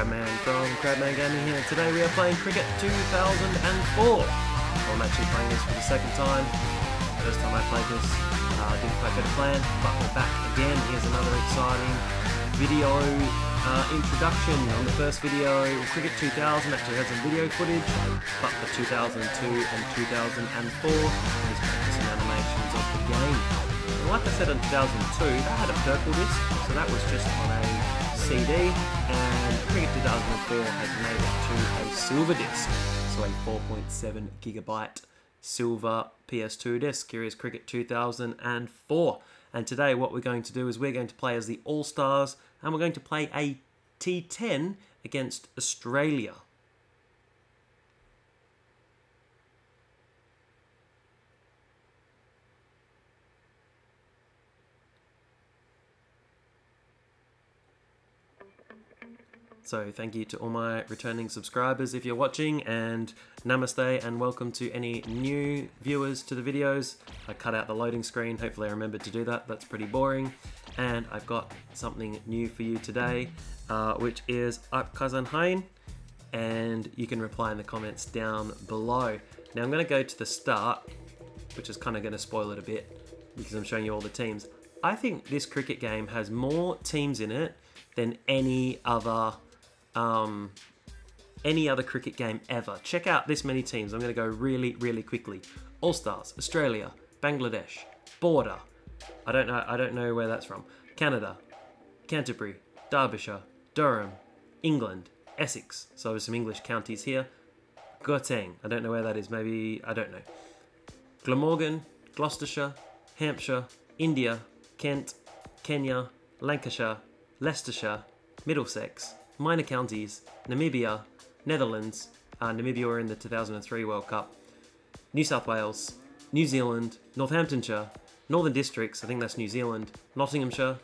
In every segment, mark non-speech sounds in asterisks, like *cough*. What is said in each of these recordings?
Crabman from Crabman Gaming here. Today we are playing Cricket 2004. I'm actually playing this for the second time. First time I played this, uh, didn't quite get a plan, but we're back again. Here's another exciting video uh, introduction. On the first video, Cricket 2000 actually had some video footage, but for 2002 and 2004, there's animations of the game. And like I said in 2002, that had a purple disc, so that was just on a CD, and Cricket 2004 has made it to a silver disc, so a 4.7 gigabyte silver PS2 disc. Here is Cricket 2004. And today, what we're going to do is we're going to play as the All Stars, and we're going to play a T10 against Australia. So thank you to all my returning subscribers if you're watching and namaste and welcome to any new viewers to the videos. I cut out the loading screen, hopefully I remembered to do that, that's pretty boring. And I've got something new for you today, uh, which is Kazan Hain and you can reply in the comments down below. Now I'm going to go to the start, which is kind of going to spoil it a bit because I'm showing you all the teams. I think this cricket game has more teams in it than any other um, any other cricket game ever. Check out this many teams. I'm going to go really, really quickly. All Stars, Australia, Bangladesh, Border. I don't know. I don't know where that's from. Canada, Canterbury, Derbyshire, Durham, England, Essex. So there's some English counties here. Gauteng. I don't know where that is. Maybe I don't know. Glamorgan, Gloucestershire, Hampshire, India, Kent, Kenya, Lancashire, Leicestershire, Middlesex, minor counties, Namibia, Netherlands, uh, Namibia were in the 2003 World Cup, New South Wales, New Zealand, Northamptonshire, Northern Districts, I think that's New Zealand, Nottinghamshire,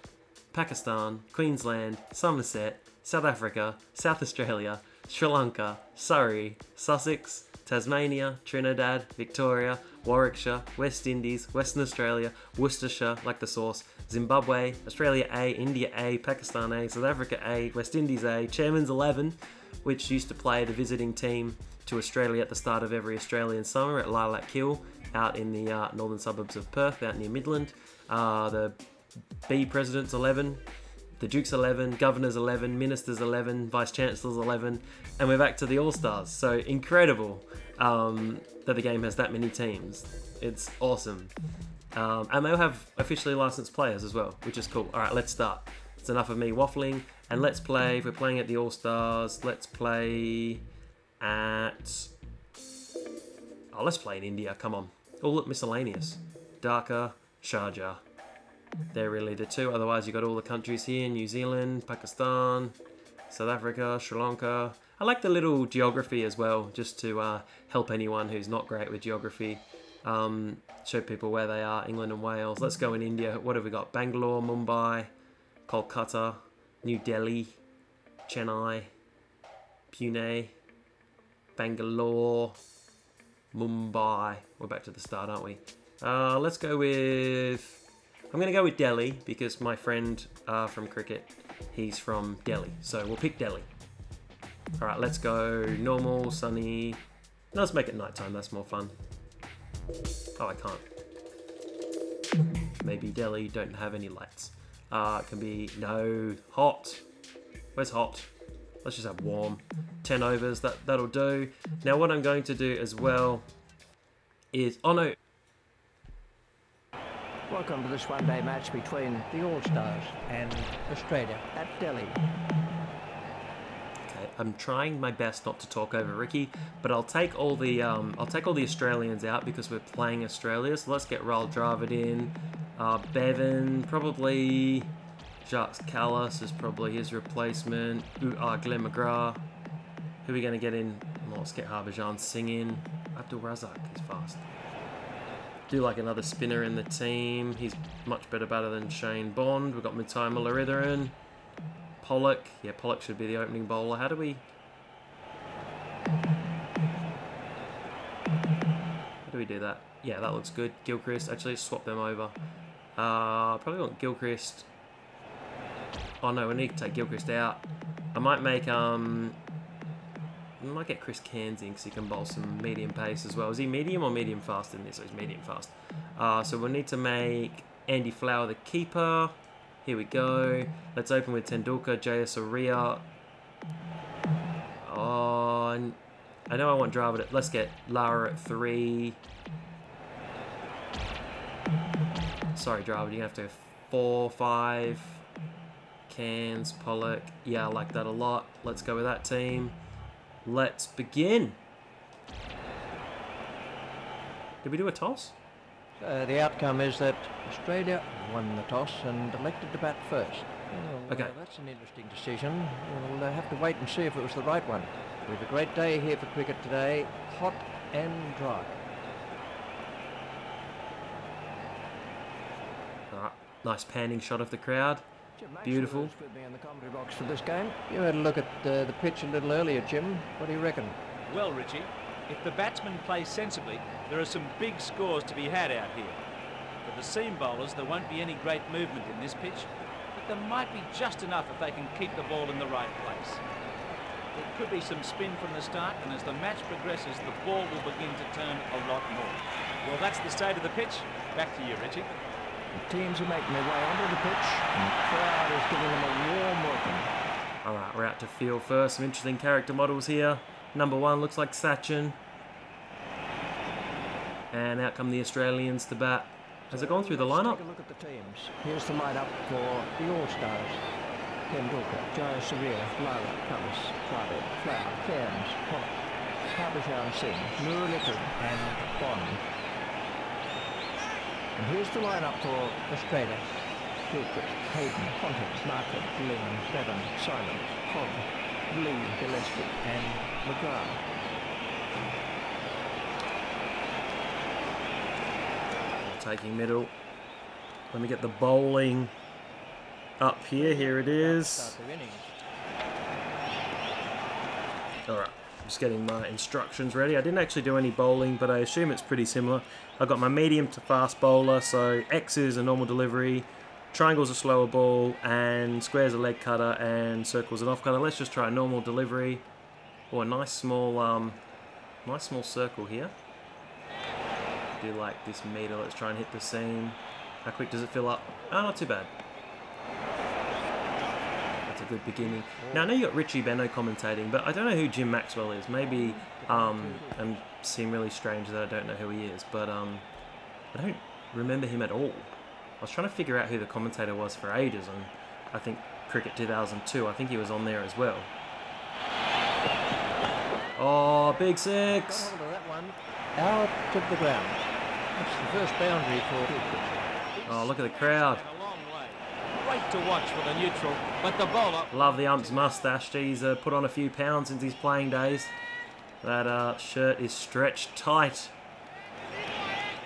Pakistan, Queensland, Somerset, South Africa, South Australia, Sri Lanka, Surrey, Sussex, Tasmania, Trinidad, Victoria, Warwickshire, West Indies, Western Australia, Worcestershire, like the sauce, Zimbabwe, Australia A, India A, Pakistan A, South Africa A, West Indies A, Chairman's 11, which used to play the visiting team to Australia at the start of every Australian summer at Lilac Hill out in the uh, northern suburbs of Perth, out near Midland. Uh, the B President's 11, the Duke's 11, Governor's 11, Minister's 11, Vice Chancellor's 11, and we're back to the All Stars. So incredible um, that the game has that many teams. It's awesome. Um, and they'll have officially licensed players as well, which is cool. All right, let's start. It's enough of me waffling, and let's play. If we're playing at the All Stars, let's play at. Oh, let's play in India. Come on. All look miscellaneous. Dhaka, Sharjah. They're really the two. Otherwise, you've got all the countries here New Zealand, Pakistan, South Africa, Sri Lanka. I like the little geography as well, just to uh, help anyone who's not great with geography. Um, show people where they are, England and Wales. Let's go in India. What have we got? Bangalore, Mumbai, Kolkata, New Delhi, Chennai, Pune, Bangalore, Mumbai. We're back to the start, aren't we? Uh, let's go with... I'm going to go with Delhi because my friend uh, from cricket, he's from Delhi. So we'll pick Delhi. All right, let's go normal, sunny. Let's make it nighttime. That's more fun. Oh, I can't. Maybe Delhi don't have any lights. Uh, it can be, no, hot. Where's hot? Let's just have warm. 10 overs, that, that'll do. Now what I'm going to do as well is, oh no. Welcome to this one-day match between the All-Stars and Australia at Delhi. I'm trying my best not to talk over Ricky, but I'll take all the um, I'll take all the Australians out because we're playing Australia. So let's get Rahul Dravid in. Uh, Bevan, probably Jacques Kallis is probably his replacement. Ooh, uh, Glenn McGrath. Who are we going to get in? Let's get Harbhajan Singh in. Abdul Razak is fast. Do like another spinner in the team. He's much better better than Shane Bond. We've got Muttiah Muralitharan. Pollock. Yeah, Pollock should be the opening bowler. How do we... How do we do that? Yeah, that looks good. Gilchrist. Actually, swap them over. Uh, probably want Gilchrist. Oh no, we need to take Gilchrist out. I might make um. I might get Chris Cairns in because he can bowl some medium pace as well. Is he medium or medium fast in this? Oh, he's medium fast. Uh, so we'll need to make Andy Flower the keeper. Here we go. Let's open with Tendulkar, Jayasuriya. Oh, I know I want Dravid. At, let's get Lara at three. Sorry, Dravid, you have to four, five. Cairns, Pollock. Yeah, I like that a lot. Let's go with that team. Let's begin. Did we do a toss? Uh, the outcome is that Australia won the toss and elected to bat first. Well, Okay. uh, that's an interesting decision. We'll uh, have to wait and see if it was the right one. We have a great day here for cricket today, hot and dry. Alright, nice panning shot of the crowd. Jim Beautiful. with me in the commentary box for this game. You had a look at uh, the pitch a little earlier, Jim. What do you reckon? Well, Richie, if the batsmen play sensibly, there are some big scores to be had out here. For the seam bowlers, there won't be any great movement in this pitch, but there might be just enough if they can keep the ball in the right place. There could be some spin from the start, and as the match progresses, the ball will begin to turn a lot more. Well, that's the state of the pitch. Back to you, Richie. The teams are making their way onto the pitch, and the crowd is giving them a warm welcome. Alright, we're out to field first. Some interesting character models here. Number one looks like Sachin. And out come the Australians to bat. Has it gone through the lineup? Look at the teams. Here's the lineup for the All-Stars. Tendulkar, Jayasuriya, Lara, Cummins, Prade, Flower, Cairns, Pollock, Harbhajan Singh, Muralitharan and Bond. And here's the lineup for Australia. Gilchrist, Hayden, Ponting, Martyn, Lynn, Bevan, Simon, Hogg, Lee, Gillespie and McGrath. Taking middle. Let me get the bowling up here. Here it is. Start their innings. Alright, just getting my instructions ready. I didn't actually do any bowling, but I assume it's pretty similar. I've got my medium to fast bowler, so X is a normal delivery, triangle's a slower ball, and square's a leg cutter, and circle's an off cutter. Let's just try a normal delivery. Or a nice small, um, nice small circle here. Do like this meter, let's try and hit the seam. How quick does it fill up? Oh, not too bad. That's a good beginning. Now I know you got Richie Benaud commentating, but I don't know who Jim Maxwell is. Maybe um, I'm seem really strange that I don't know who he is, but um, I don't remember him at all. I was trying to figure out who the commentator was for ages, and I think Cricket 2002. I think he was on there as well. Oh, big six! Out of the ground. That's the first boundary for Oh, look at the crowd. A long way. Great to watch for the neutral, but the bowler Love the ump's mustache. He's uh, put on a few pounds since his playing days. That uh, shirt is stretched tight.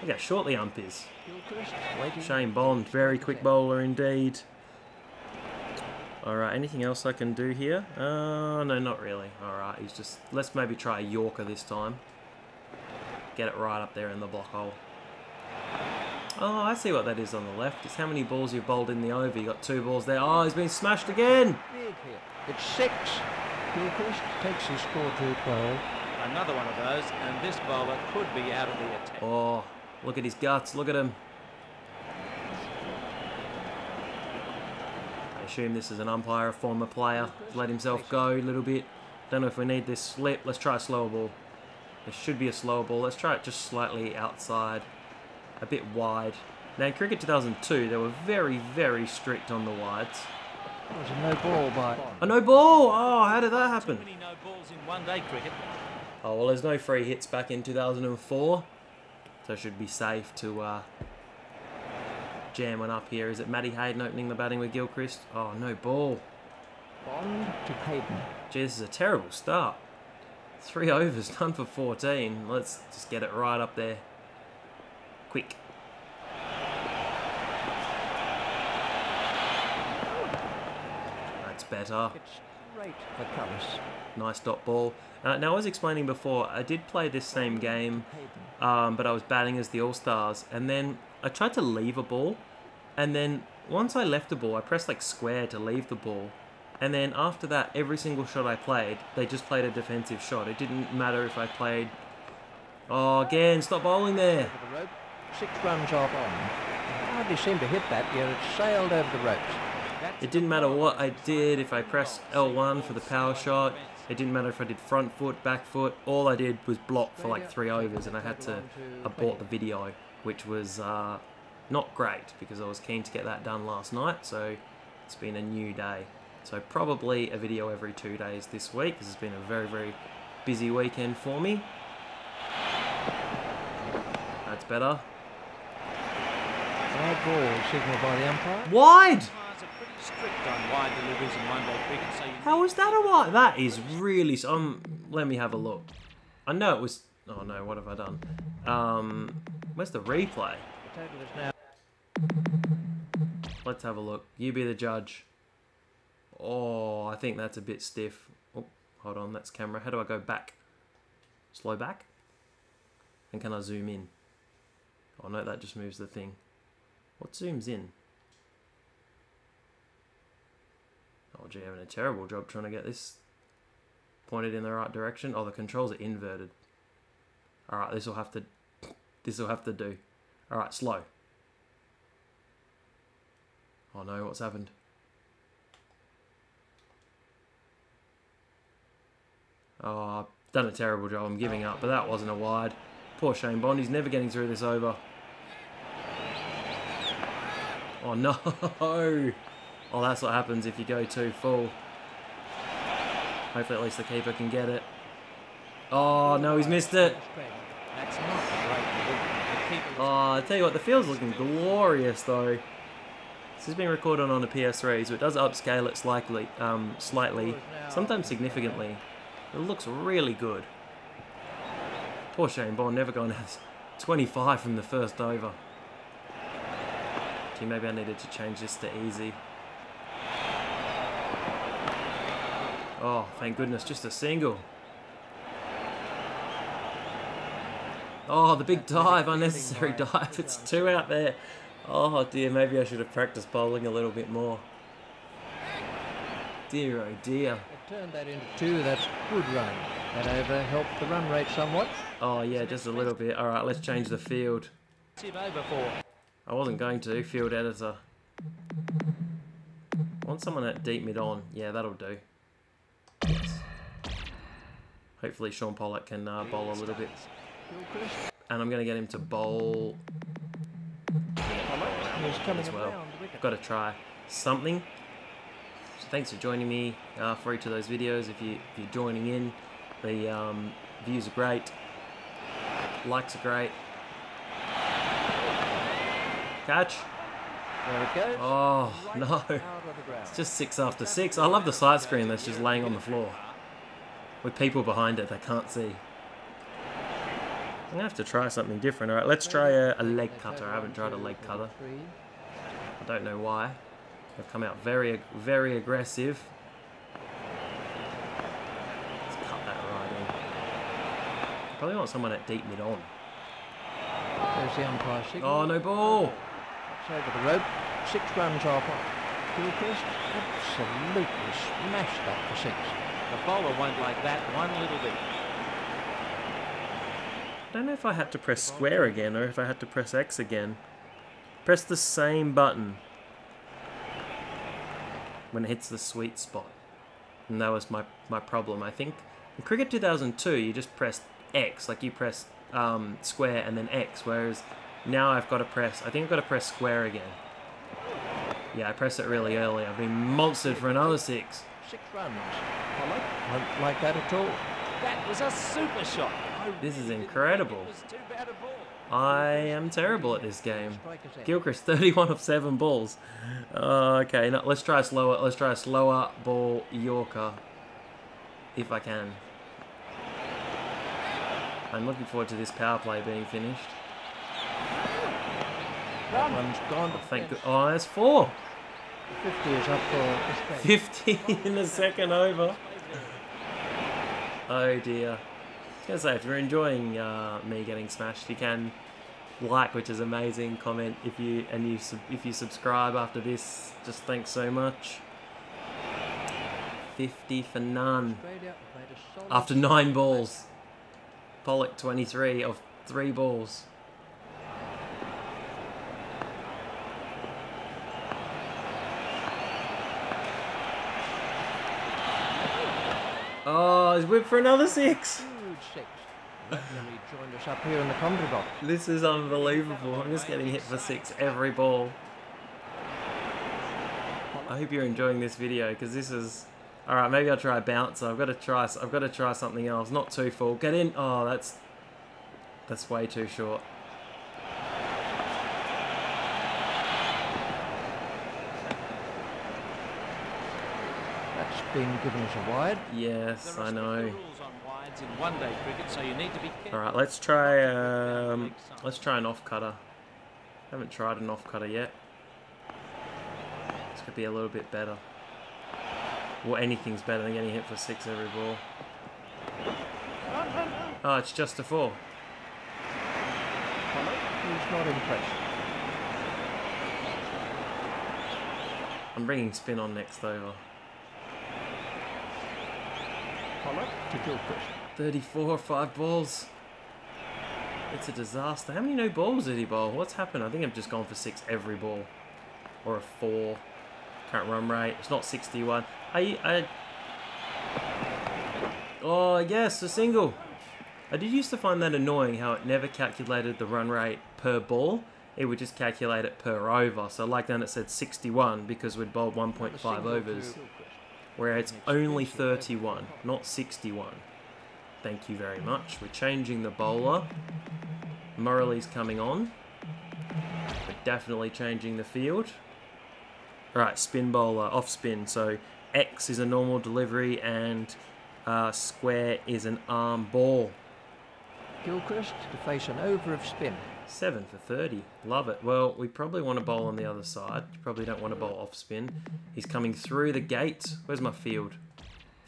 Look how short the ump is. Gilchrist. Shane Bond, very quick bowler indeed. Alright, anything else I can do here? Uh, no, not really. Alright, he's just... Let's maybe try a Yorker this time. Get it right up there in the block hole. Oh, I see what that is on the left. It's how many balls you've bowled in the over. you got two balls there. Oh, he's been smashed again! It's six. Gilchrist takes his score to 12. Another one of those, and this bowler could be out of the attack. Oh, look at his guts. Look at him. I assume this is an umpire, a former player. Let himself go a little bit. Don't know if we need this slip. Let's try a slower ball. There should be a slower ball. Let's try it just slightly outside. A bit wide. Now in Cricket 2002, they were very, very strict on the wides. That was a no ball by A no ball! Oh, how did that Too happen? many no balls in one day cricket. Oh, well, there's no free hits back in 2004. So should be safe to uh, jam one up here. Is it Matty Hayden opening the batting with Gilchrist? Oh, no ball. Bond to Hayden. Gee, this is a terrible start. Three overs, *laughs* done for 14. Let's just get it right up there. Quick. That's better. It's straight for Kallis. Nice dot ball. Uh, now, I was explaining before, I did play this same game, um, but I was batting as the All Stars, and then I tried to leave a ball, and then once I left the ball, I pressed like square to leave the ball. And then after that, every single shot I played, they just played a defensive shot. It didn't matter if I played. Oh, again, stop bowling there. Over the rope. Six runs off on. Hardly seemed to hit that, yet it sailed over the ropes. It didn't matter what I did, if I pressed L1 for the power shot, it didn't matter if I did front foot, back foot, all I did was block for like three overs and I had to abort the video, which was uh, not great because I was keen to get that done last night, so it's been a new day. So probably a video every two days this week, because it's been a very, very busy weekend for me. That's better. Bad ball signalled by the umpire. Wide! How is that a what? That is really. Um, let me have a look. I know it was. Oh no, what have I done? Um, where's the replay? Let's have a look. You be the judge. Oh, I think that's a bit stiff. Oh, hold on, that's camera. How do I go back? Slow back? And can I zoom in? Oh no, that just moves the thing. What zooms in? Oh gee, having a terrible job trying to get this pointed in the right direction. Oh, the controls are inverted. Alright, this will have to... This will have to do. Alright, slow. Oh no, what's happened? Oh, I've done a terrible job. I'm giving up, but that wasn't a wide. Poor Shane Bond. He's never getting through this over. Oh no! *laughs* Oh, that's what happens if you go too full. Hopefully, at least the keeper can get it. Oh no, he's missed it. Oh, I tell you what, the field's looking glorious though. This has been recorded on a PS3, so it does upscale it slightly, um, slightly, sometimes significantly. It looks really good. Poor Shane Bond, never going to have 25 from the first over. Gee, maybe I needed to change this to easy. Oh, thank goodness, just a single. Oh, the big dive, unnecessary dive. It's two out there. Oh dear, maybe I should have practiced bowling a little bit more. Dear, oh dear. Turned that into two. That's good run. That over helped the run rate somewhat. Oh yeah, just a little bit. All right, let's change the field. tip over for. I wasn't going to. Field editor. I want someone at deep mid on. Yeah, that'll do. Hopefully Sean Pollock can uh, bowl a little bit. And I'm going to get him to bowl as well. got to try something. So thanks for joining me uh, for each of those videos. If you if you're joining in, the um, views are great, likes are great. Catch! There it goes. Oh Right no! out of the ground. It's just six after six. I love the side screen that's just laying on the floor with people behind it that can't see. I'm gonna have to try something different. All right, let's try a, a leg cutter. I haven't tried a leg cutter. I don't know why. They've come out very, very aggressive. Let's cut that right in. Probably want someone at deep mid on. There's the umpire. Oh, no ball! It's over the rope. Six runs off. Gilchrist absolutely smashed that for six. The bowler won't like that one little bit. I don't know if I had to press square again or if I had to press X again. Press the same button when it hits the sweet spot. And that was my, my problem. I think in Cricket 2002 you just pressed X, like you press um, square and then X, whereas now I've got to press, I think I've got to press square again. Yeah, I pressed it really early. I've been monstered for another six. Six runs. Pollock won't like that at all. That was a super shot. I This is incredible. didn't think It was too bad a ball. I am terrible at this game. Gilchrist, *laughs* 31 of 7 balls. Uh, okay, no, let's try a slower. Let's try a slower ball Yorker, if I can. I'm looking forward to this power play being finished. That one's gone to Thank fence. God. Oh, that's four. 50 is up for Australia. 50 *laughs* in the second over. Oh dear. I was gonna say, if you're enjoying uh, me getting smashed, you can like, which is amazing. Comment if you and you sub- if you subscribe after this. Just thanks so much. Fifty for none Australia played a solid after nine balls. Pollock twenty three of three balls. Oh, he's whipped for another six. huge six. Luckily joined us up here in the commentary box. This is unbelievable. I'm just getting hit for six every ball. I hope you're enjoying this video because this is. All right, maybe I'll try a bouncer. I've got to try. I've got to try something else. Not too full. Get in. Oh, that's that's way too short. That's been given as a wide. Yes, I know. rules on wides in one-day cricket, so you need to be careful. All right, let's try. Um, let's try an off cutter. Haven't tried an off cutter yet. This could be a little bit better. Well, anything's better than getting hit for six every ball. Oh, it's just a four. Pollock, who's not impressed. I'm bringing spin on next over. Pollock to Gilchrist. 34, five balls. It's a disaster. How many no balls did he bowl? What's happened? I think I've just gone for six every ball. Or a four. Current run rate. It's not 61. I, I... Oh, yes, a single. I did used to find that annoying how it never calculated the run rate per ball. It would just calculate it per over. So like then it said 61 because we'd bowled 1.5 Another single overs. Where it's only 31, not 61. Thank you very much. We're changing the bowler. Murali's coming on. We're definitely changing the field. Alright, spin bowler, off spin. So X is a normal delivery and uh, square is an arm ball. Gilchrist to face an over of spin. 7 for 30. Love it. Well, we probably want to bowl on the other side. You probably don't want to bowl off spin. He's coming through the gate. Where's my field?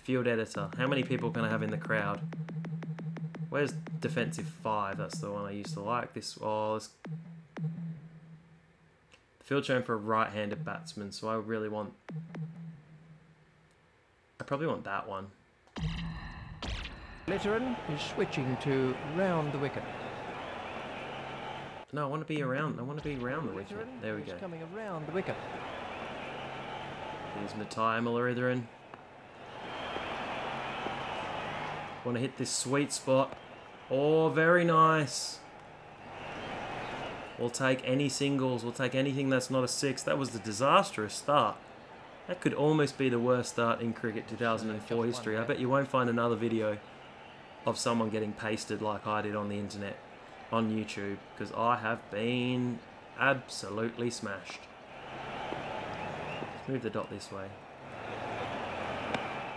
Field editor. How many people can I have in the crowd? Where's defensive 5? That's the one I used to like. This, oh, let's... Field shown for a right-handed batsman, so I really want... I probably want that one. Litteran is switching to round the wicket. No, I want to be around. I want to be around the wicket. There we go. coming around the wicket. Here's Muttiah Muralitharan. Want to hit this sweet spot. Oh, very nice. We'll take any singles. We'll take anything that's not a six. That was the disastrous start. That could almost be the worst start in cricket 2004 history. I bet you won't find another video of someone getting pasted like I did on the internet, on YouTube, because I have been absolutely smashed. Let's move the dot this way.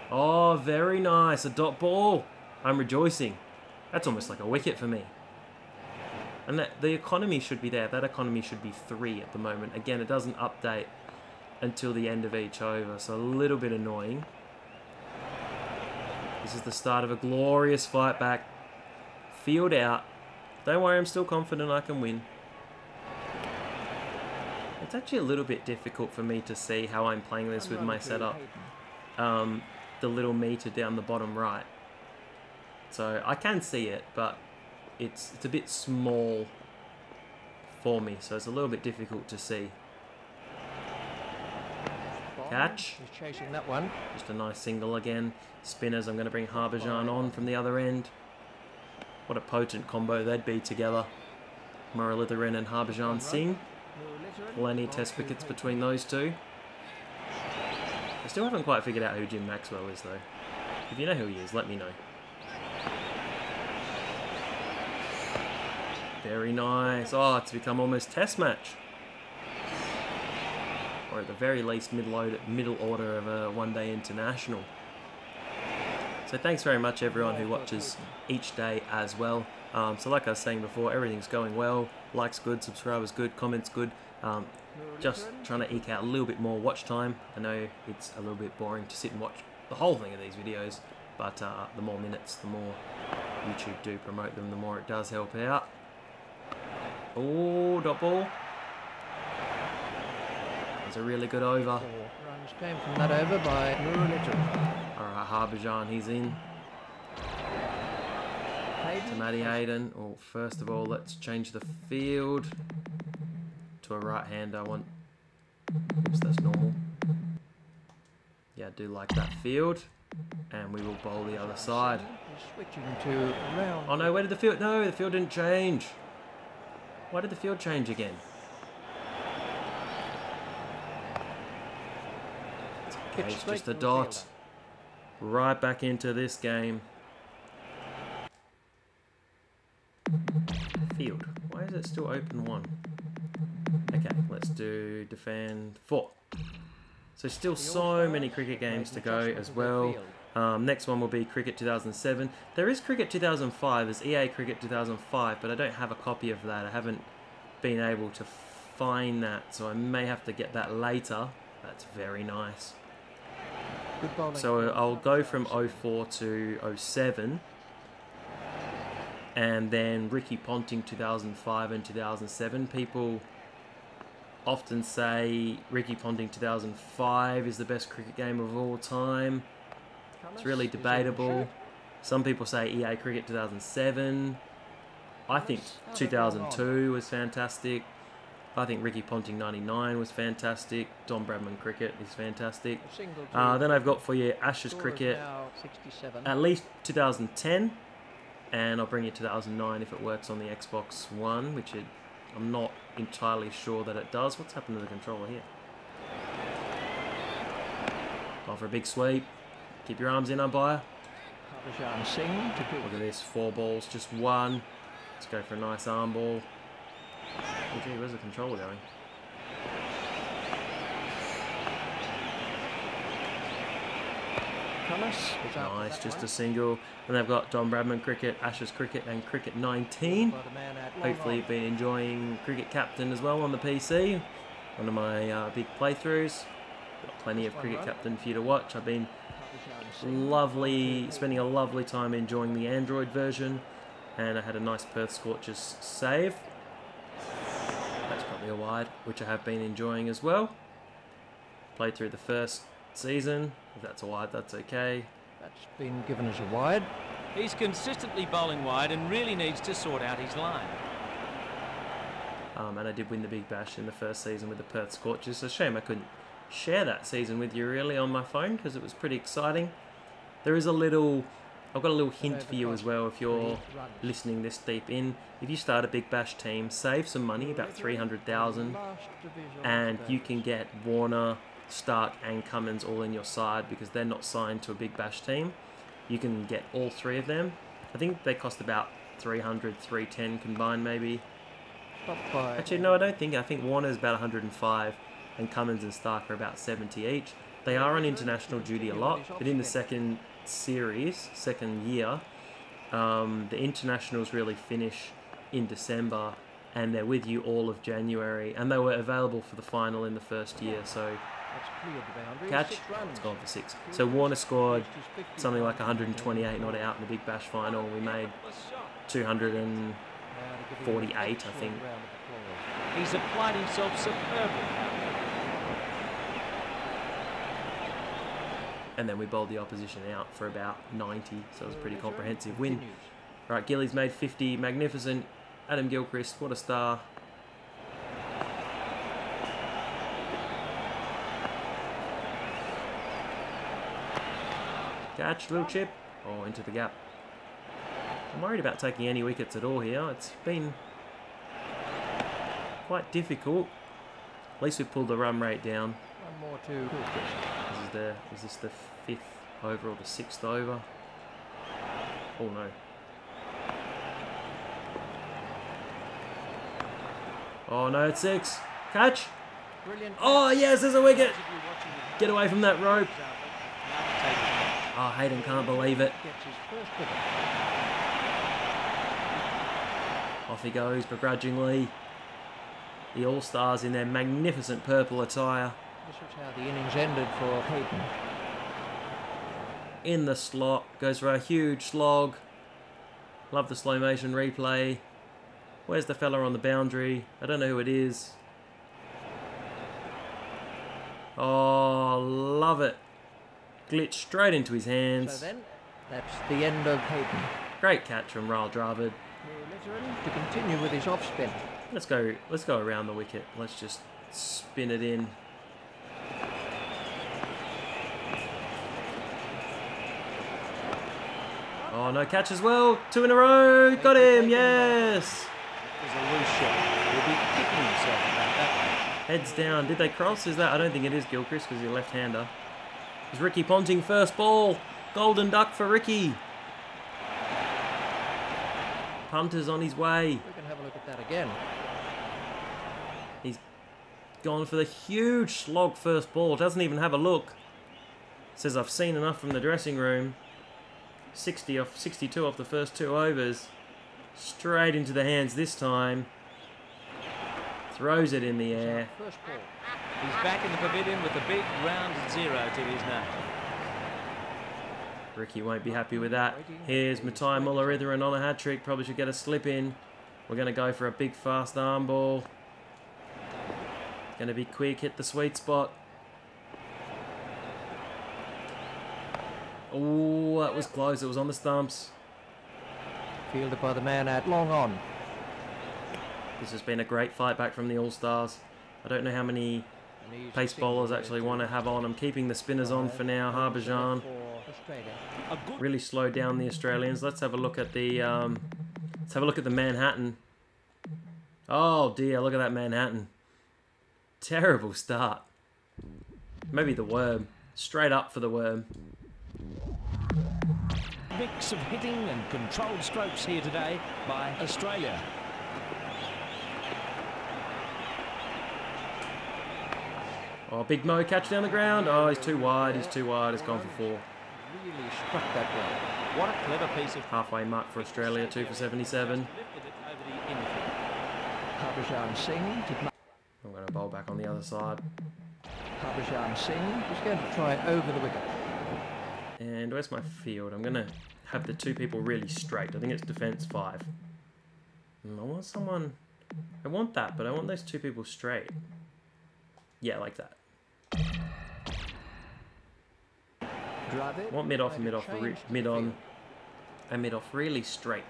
Oh, very nice. A dot ball. I'm rejoicing. That's almost like a wicket for me. And that the economy should be there. That economy should be three at the moment. Again, it doesn't update until the end of each over, so a little bit annoying. This is the start of a glorious fight back. Field out. Don't worry, I'm still confident I can win. It's actually a little bit difficult for me to see how I'm playing this with my setup. Um, the little meter down the bottom right. So I can see it, but it's it's a bit small for me, so it's a little bit difficult to see. Catch. He's chasing that one. Just a nice single again. Spinners, I'm going to bring Harbhajan on from the other end. What a potent combo they'd be together. Muralitharan and Harbhajan Singh. Plenty test wickets between those two. I still haven't quite figured out who Jim Maxwell is though. If you know who he is, let me know. Very nice. Oh, it's become almost test match. Or at the very least, middle, middle order of a one-day international. So thanks very much everyone who watches each day as well. Um, so like I was saying before, everything's going well. Likes good, subscribers good, comments good. Um, just trying to eke out a little bit more watch time. I know it's a little bit boring to sit and watch the whole thing of these videos, but uh, the more minutes, the more YouTube do promote them, the more it does help out. Oh, dot ball. It's a really good over. Runs came from that over by Nurulittle. Right, Harbhajan, he's in. To Matty Hayden. Oh, first of all, let's change the field to a right-hander. I want. Oops, that's normal. Yeah, I do like that field. And we will bowl the other side. Switching to round. Oh no, where did the field? No, the field didn't change. Why did the field change again? Okay, it's just a dot. Right back into this game. Field. Why is it still open one? Okay, let's do defend four. So still so many cricket games to go as well. Um, next one will be Cricket 2007. There is Cricket 2005, there's EA Cricket 2005, but I don't have a copy of that. I haven't been able to find that, so I may have to get that later. That's very nice. So uh, I'll go from 04 to 07. And then Ricky Ponting 2005 and 2007. People often say Ricky Ponting 2005 is the best cricket game of all time. It's really Cummins is in debatable. Some people say EA Cricket 2007. I think 2002 was fantastic. I think Ricky Ponting 99 was fantastic. Don Bradman Cricket is fantastic. Uh, then I've got for you Ashes Cricket 67. at least 2010, and I'll bring you 2009 if it works on the Xbox One, which it, I'm not entirely sure that it does. What's happened to the controller here? Gone for a big sweep. Keep your arms in, umpire. Harbhajan Singh to Look at this, four balls, just one. Let's go for a nice arm ball. Gee, where's the controller going? Cummins is out for Nice, just a single. And they've got Don Bradman Cricket, Ashes Cricket, and Cricket 19. By the man at long Hopefully, you've been enjoying Cricket Captain as well on the PC. One of my uh, big playthroughs. Got plenty of Cricket. Captain for you to watch. I've been lovely, spending a lovely time enjoying the Android version, and I had a nice Perth Scorchers save. That's a wide, which I have been enjoying as well. Played through the first season. If that's a wide, that's okay. That's been given as a wide. He's consistently bowling wide and really needs to sort out his line. Um, and I did win the Big Bash in the first season with the Perth Scorchers. It's a shame I couldn't share that season with you really on my phone because it was pretty exciting. There is a little, I've got a little hint for you as well if you're listening this deep in. If you start a Big Bash team, save some money, about 300,000, Last division and you can get Warner, Stark, and Cummins all in your side because they're not signed to a Big Bash team. You can get all three of them. I think they cost about 300, 310 combined, maybe. Actually, no, I don't think. I think Warner's about 105, and Cummins and Stark are about 70 each. They are on international duty a lot, but in the second series, second year, um, the internationals really finish in December, and they're with you all of January, and they were available for the final in the first year. So catch, it's gone for six. So Warner scored Reached his 50 something like 128 not out in the Big Bash final. We made Marvellous shot. 200 and Now to give him 48, I think. round of applause. He's applied himself superbly. And then we bowled the opposition out for about 90, so it was a pretty comprehensive win. Right, Gillies made 50, magnificent. Adam Gilchrist, what a star. Catch, little chip. Oh, into the gap. I'm worried about taking any wickets at all here. It's been quite difficult. At least we've pulled the run rate down. One more Gilchrist. The is this the fifth over or the sixth over? Oh no. Oh no, it's six. Catch! Brilliant. Oh yes, there's a wicket! Those of you watching the Get away from that rope. example, now take it. Oh, Hayden can't believe it. Gets his first wicket. Off he goes begrudgingly. The All Stars in their magnificent purple attire. This was how the innings ended for Hayden. In the slot, goes for a huge slog. Love the slow motion replay. Where's the fella on the boundary? I don't know who it is. Oh, love it. Glitch straight into his So hands. then, that's the end of Hayden. Great catch from Rahul Dravid. To continue with his off spin. Let's go. Let's go around the wicket. Let's just spin it in. Oh no, catch as well. Two in a row. Got him. Yes. It was a loose shot. He'll be kicking himself about that Heads down. Did they cross? Is that? I don't think it is Gilchrist because he's a left-hander. Is Ricky Ponting first ball? Golden duck for Ricky. Punter's on his way. We can have a look at that again. He's gone for the huge slog first ball. Doesn't even have a look. Says I've seen enough from the dressing room. 60 off 62 off the first two overs. Straight into the hands this time. Throws it in the air. He's back in the pavilion with a big round zero to his name. Ricky won't be happy with that. Here's Muttiah Muralitharan on a hat trick. Probably should get a slip in. We're going to go for a big fast arm ball. Going to be quick, hit the sweet spot. Oh, that was close. It was on the stumps. Fielded by the man at long on. This has been a great fight back from the All Stars. I don't know how many pace bowlers actually want to have on. I'm keeping the spinners on for now. Harbhajan for Australia. A good really slowed down the Australians. Let's have a look at the um, let's have a look at the Manhattan. Oh dear, look at that Manhattan. Terrible start. Maybe the worm. Straight up for the worm. Mix of hitting and controlled strokes here today by Australia. Oh, Big Mo catch down the ground. Oh, he's too wide. He's too wide. It's gone for four. Really struck that well. what a clever piece of Halfway mark for Australia. Two for 77. lifted it over the infield. Harbhajan Singh. I'm going to bowl back on the other side. Harbhajan Singh was going to try over the wicket. And where's my field? I'm going to have the two people really straight. I think it's defence five. Mm, I want someone. I want that, but I want those two people straight. Yeah, like that. I want mid off, to mid off, mid on, and mid off really straight.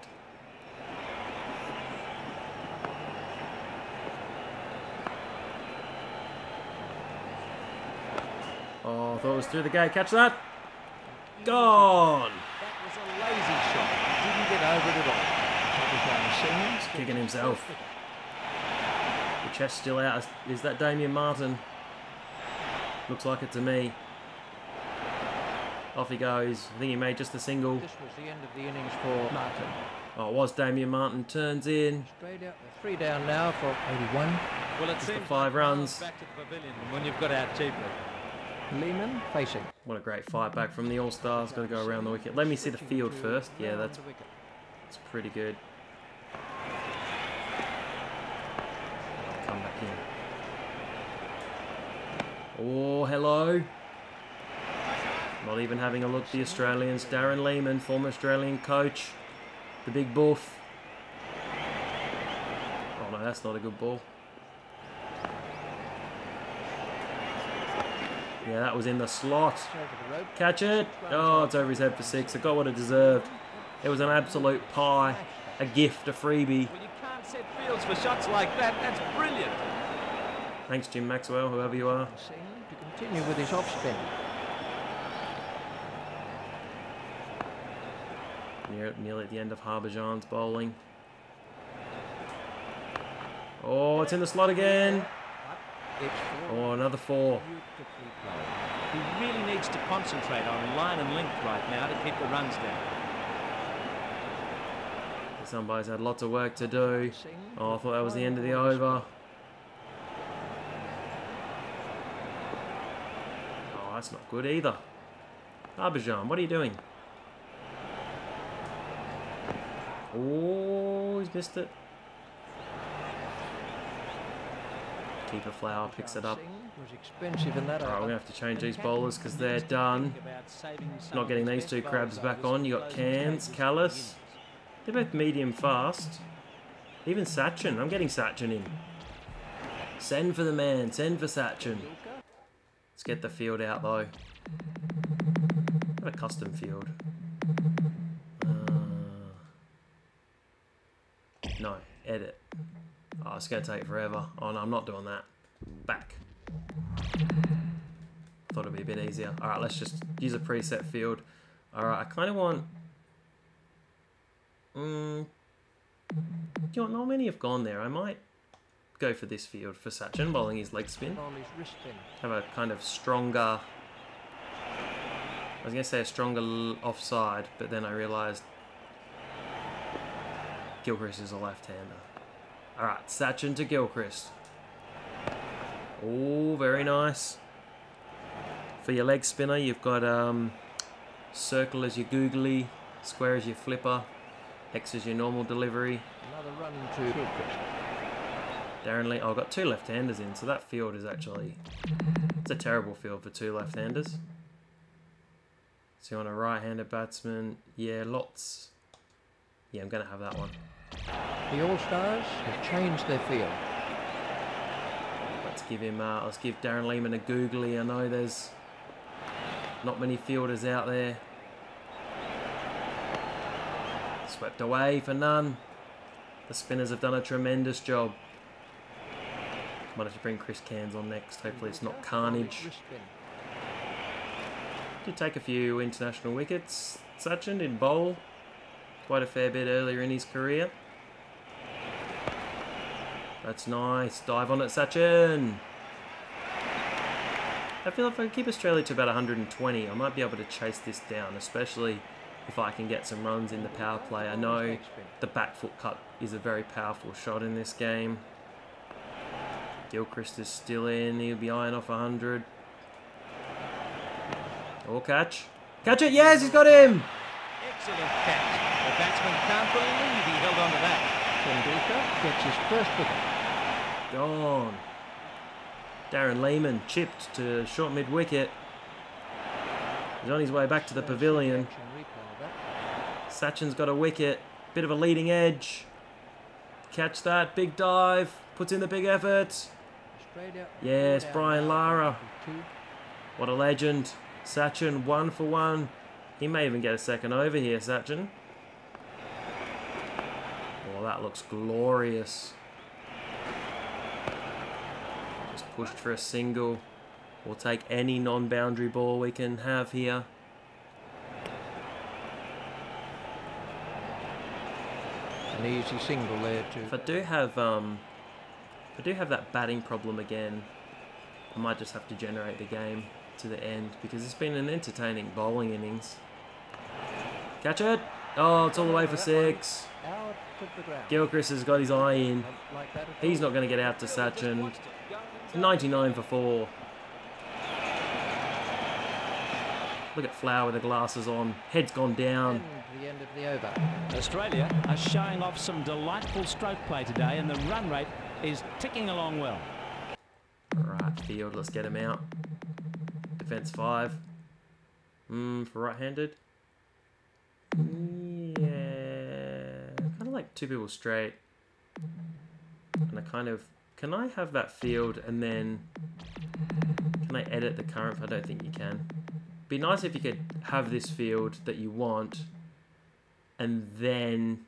Oh, I thought it was through the gate. Catch that. Gone. That was a lazy shot. Didn't get over it at all. Harbhajan Singh. Kicking himself. The chest still out. Is- Is that Damian Martyn? Looks like it to me. Off he goes. I think he made just a single. This was the end of the innings for Martyn. Oh, it was Damian Martyn. Turns in. Australia are three down now for 81. Well, it the seems five runs. back to the pavilion when you've got out cheaply. Lehmann facing. What a great fight back from the All Stars. Got to go around the wicket. Let me see the field first. Yeah, that's that's pretty good. Come back in. Oh, hello. Not even having a look. The Australians. Darren Lehmann, former Australian coach. The big buff. Oh no, that's not a good ball. Yeah, that was in the slot. It's over the rope. Catch it. Oh, it's over his head for six. I got what it deserved. It was an absolute pie. A gift, a freebie. Well, you can't set fields for shots like that. That's brilliant. Thanks, Jim Maxwell, whoever you are. To continue with his off spin. Near, nearly at the end of Harbhajan's bowling. Oh, it's in the slot again. Oh, another four. He really needs to concentrate on line and length right now to keep the runs down. Umpire's had lots of work to do. Oh, I thought that was the end of the over. Oh, that's not good either. Harbhajan, what are you doing? Oh, he's missed it. Keeper Flower picks it up. Singh was expensive in that Alright, we're going to have to change these bowlers because they're done. Not getting these two crabs back on. You got Cairns, Kallis. They're both medium fast. Even Sachin. I'm getting Sachin in. Send for the man. Send for Sachin. Let's get the field out though. Have a custom field. Uh, no, edit. Oh, it's going to take forever. Oh no, I'm not doing that. Back. Thought it'd be a bit easier. Alright, let's just use a preset field. Alright, I kind of want... Mm, you know, not many have gone there. I might go for this field for Sachin, bowling his leg spin. Have a kind of stronger... I was going to say a stronger offside, but then I realised Gilchrist is a left-hander. Alright, Sachin to Gilchrist. Oh, very nice. For your leg spinner, you've got um, circle as your googly, square as your flipper, X as your normal delivery. Another run to Gilchrist. Darren Lee, oh, I've got two left-handers in, so that field is actually, it's a terrible field for two left-handers. So you want a right-handed batsman, yeah, lots. Yeah, I'm going to have that one. The All-Stars have changed their field. Let's give him, uh, let's give Darren Lehmann a googly. I know there's not many fielders out there. Swept away for none. The spinners have done a tremendous job. Might have to bring Chris Cairns on next. Hopefully it's not carnage. Did take a few international wickets. Sachin did bowl quite a fair bit earlier in his career. That's nice. Dive on it, Sachin. I feel if I keep Australia to about 120, I might be able to chase this down, especially if I can get some runs in the power play. I know the back foot cut is a very powerful shot in this game. Gilchrist is still in. He'll be eyeing off 100. Or catch. Catch it! Yes, he's got him! Excellent catch. The batsman can't believe he held on to that. Tendulkar gets his first wicket. Gone. Darren Lehmann chipped to short mid wicket. He's on his way back to the pavilion. Sachin's got a wicket. Bit of a leading edge. Catch that. Big dive. Puts in the big effort. Yes, Brian Lara. What a legend. Sachin, one for one. He may even get a second over here, Sachin. Oh, that looks glorious. Just pushed for a single. We'll take any non-boundary ball we can have here. An easy single there too. If I do have um, if I do have that batting problem again, I might just have to generate the game to the end because it's been an entertaining bowling innings. Catch it! Oh, it's all the way for six. out of the ground. Gilchrist has got his eye in. Not like that at He's not going to get out to Sachin. 99 for four. Look at Flower with the glasses on. Head's gone down. And the end of the over. Australia are showing off some delightful stroke play today, and the run rate is ticking along well. Right field, let's get him out. Defense five. Mm, for right-handed. Yeah, kind of like two people straight. And I kind of, can I have that field and then, can I edit the current? I don't think you can. Be nice if you could have this field that you want, and then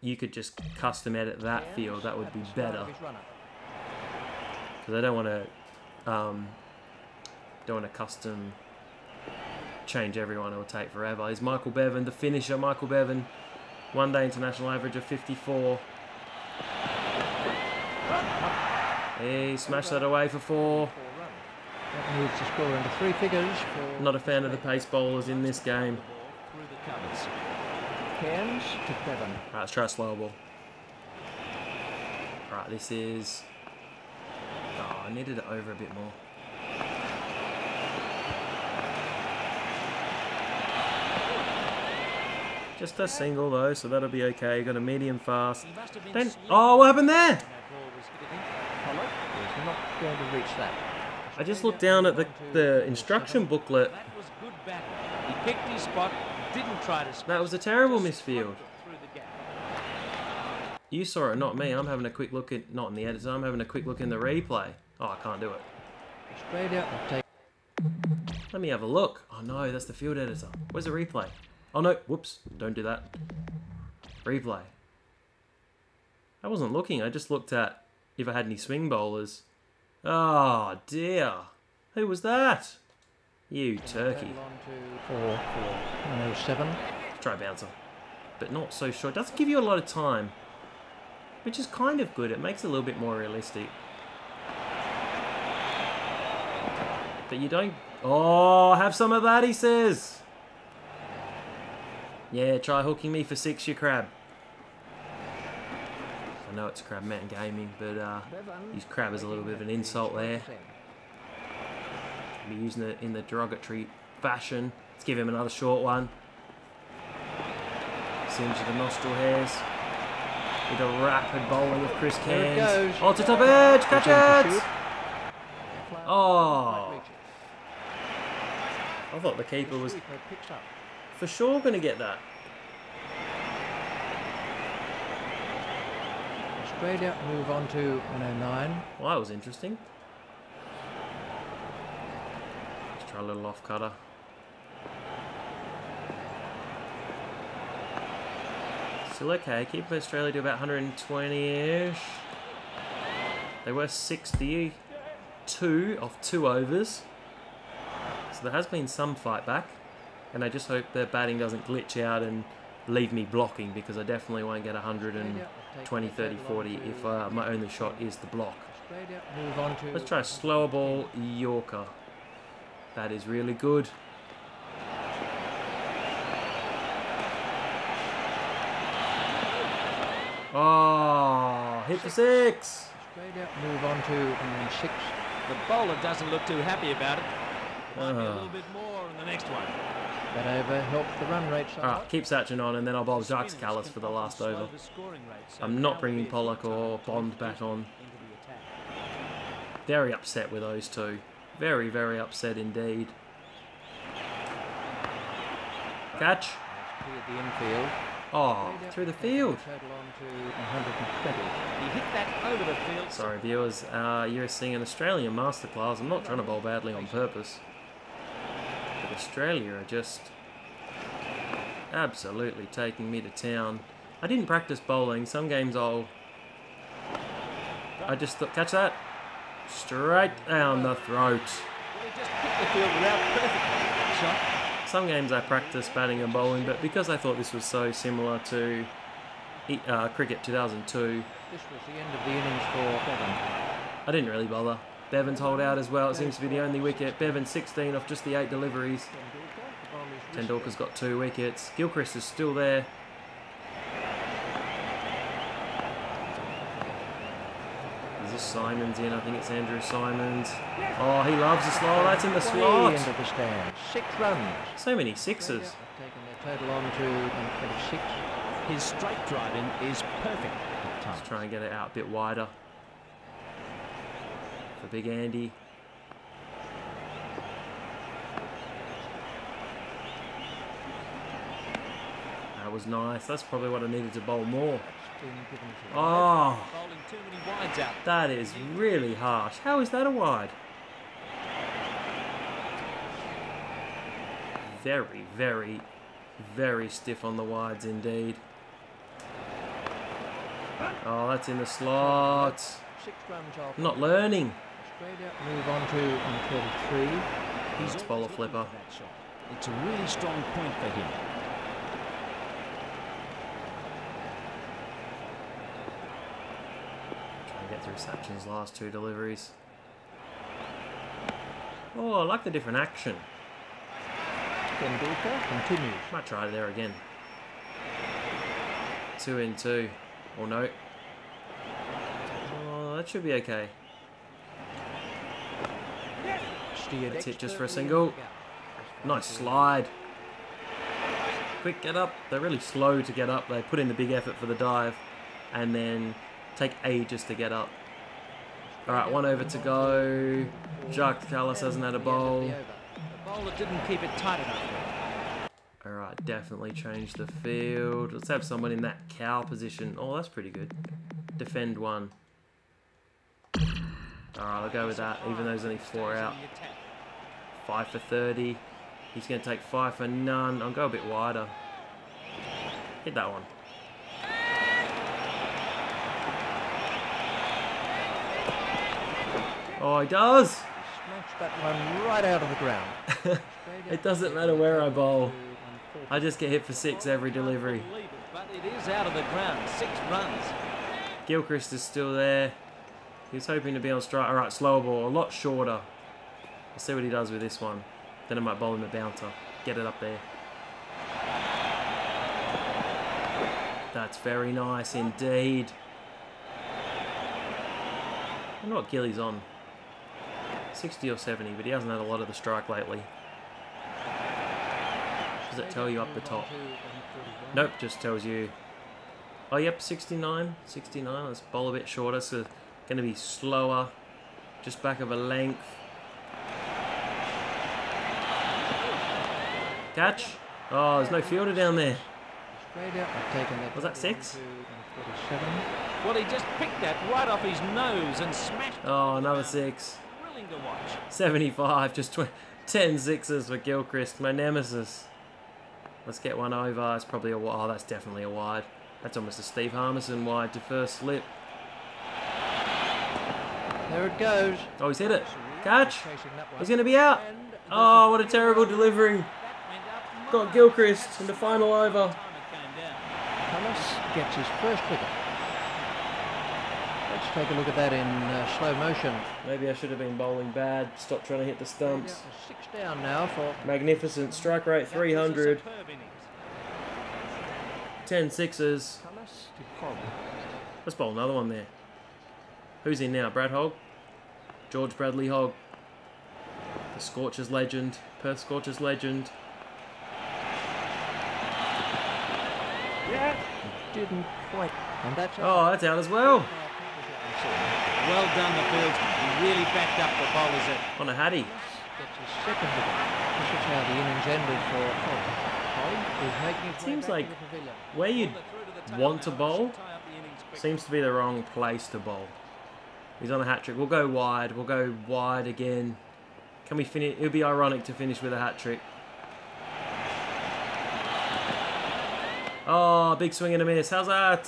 you could just custom edit that field. That would be At the start better of his run-up. because I don't want to um, don't want to custom change everyone. It will take forever. Is Michael Bevan the finisher? Michael Bevan, one day international average of 54. He smashed that away for four. Four. That needs to score into three figures for Not a fan of the pace bowlers in this game. Through the covers. Cairns to Bevan. Right, let's try a slower ball. Right, this is. Oh, I needed it over a bit more. Just a single though, so that'll be okay. Got a medium fast. He must have been Then, oh, what happened there? Is not going to reach that. I just looked down at the, the instruction booklet. That was good batting. He picked his spot, didn't try to That was a terrible just misfield. plonked it through the gap. You saw it, not me. I'm having a quick look at, not in the editor, I'm having a quick look in the replay. Oh, I can't do it. Australia will take Let me have a look. Oh no, that's the field editor. Where's the replay? Oh no, whoops, don't do that. Replay. I wasn't looking, I just looked at if I had any swing bowlers. Oh dear. Who was that? You turkey. total four for 107. Try bouncer. But not so short. Doesn't give you a lot of time. Which is kind of good. It makes it a little bit more realistic. But you don't... Oh, have some of that, he says. Yeah, try hooking me for six, you crab. I know it's Crabman Gaming, but uh, use crab as a little bit of an insult there. Be using it in the derogatory fashion. Let's give him another short one. Singe the nostril hairs. With a rapid bowling of Chris Cairns. Oh, to top edge, catch it! Oh. might reach it. I thought the keeper was Sweeper picks up. for sure going to get that. Australia move on to 109. Well, that was interesting. Let's try a little off cutter. Still okay. Keep Australia to about 120-ish. They were 62 off two overs. So there has been some fight back. And I just hope their batting doesn't glitch out and leave me blocking because I definitely won't get 120, 30, 40 if uh, my only shot is the block. Australia move on to Let's try a slower ball Yorker. That is really good. Oh, hit for six. Australia move on to 106. The bowler doesn't look too happy about it. Might be a Ah. little bit more in the next one. That over helped the run rate All somewhat. right, keep Sachin on, and then I'll bowl Kallis for the last over. the scoring rate, so I'm not bringing Pollock or Bond back on. into the attack. Very upset with those two. Very, very upset indeed. Catch. Cleared the infield. Oh, through the field. Total on to 120. He hit that over the field. Sorry, viewers. Uh, you're seeing an Australian masterclass. I'm not trying to bowl badly on purpose. But Australia are just absolutely taking me to town. I didn't practice bowling. Some games I'll. I just thought, catch that? Straight down the throat. Well, he just hit the field without perfectly. Shot. Some games I practice batting and bowling, but because I thought this was so similar to uh, cricket 2002, This was the end of the innings for Bevan. I didn't really bother. Bevan's hold out as well. It seems to be the only wicket. Bevan 16 off just the eight deliveries. Tendulkar, the ball is Tendulkar's got two wickets. Gilchrist is still there. Is this Symonds in? I think it's Andrew Symonds. Oh, he loves the slot. That's in the slot. into the stand. Six runs. So many sixes. taken their total on to 126. His straight driving is perfect. Let's try and get it out a bit wider. For Big Andy. That was nice. That's probably what I needed to bowl more. Oh, that is really harsh. How is that a wide? Very, very, very stiff on the wides indeed. Oh, that's in the slot. Not learning. Australia move on to 133. He's Let's a flipper. for that shot. It's a really strong point for him. Trying to get through Sachin's last two deliveries. Oh, I like the different action. Tendulkar continues. Might try it there again. Two in two. Or no. Oh, that should be okay. Steered That's it just for a single. Nice slide. Quick get up. They're really slow to get up. They put in the big effort for the dive and then take ages to get up. Alright, one over to go. Jacques Kallis hasn't had a bowl. didn't keep it tight enough. Alright, definitely change the field. Let's have someone in that cow position. Oh, that's pretty good. Defend one. Alright, I'll go with that, even though there's only four out. Five for 30. He's going to take five for none. I'll go a bit wider. Hit that one. Oh, he does! Smashed that one right out of the ground. *laughs* It doesn't matter where I bowl. I just get hit for six every delivery. But it is out of the ground. Six runs. Gilchrist is still there. He's hoping to be on strike. Alright, slower ball, a lot shorter. Let's see what he does with this one. Then I might bowl him a bouncer. Get it up there. That's very nice indeed. I what Gilly's on. 60 or 70, but he hasn't had a lot of the strike lately. Does it tell you up the top? Nope, just tells you. Oh, yep, 69. 69. Let's bowl a bit shorter, so going to be slower. Just back of a length. Catch. Oh, there's no fielder down there. Australia have taken that Was that six? Well, he just picked that right off his nose and smashed. Oh, another six. Thrilling to 75. Just tw 10 sixes for Gilchrist, my nemesis. Let's get one over. It's probably a wide. Oh, that's definitely a wide. That's almost a Steve Harmison wide to first slip. There it goes. Oh, he's hit it. Catch. Chasing that one. He's going to be out. Oh, what a terrible delivery. That went up Got Gilchrist in the final over. time it came down. Thomas gets his first wicket. Let's take a look at that in uh, slow motion. Maybe I should have been bowling bad. Stop trying to hit the stumps. Six down now for Magnificent. Strike rate That was a 300. superb innings. 10 sixes. Thomas to Cobb. Let's bowl another one there. Who's in now? Brad Hogg? George Bradley Hogg. The Scorchers legend. Perth Scorchers legend. Yeah. Didn't quite. And that's Oh, that's out as well. Well done, the field. He really backed up the bowlers there. On a Hattie. Gets his second wicket. This is how the innings ended for Cobb. Cobb is making his way Seems like to the pavilion. where you They're through to the tail want to bowl Should tie up the innings quick. seems to be the wrong place to bowl. He's on a hat trick. We'll go wide. We'll go wide again. Can we finish? It would be ironic to finish with a hat trick. Oh, big swing and a miss. How's that?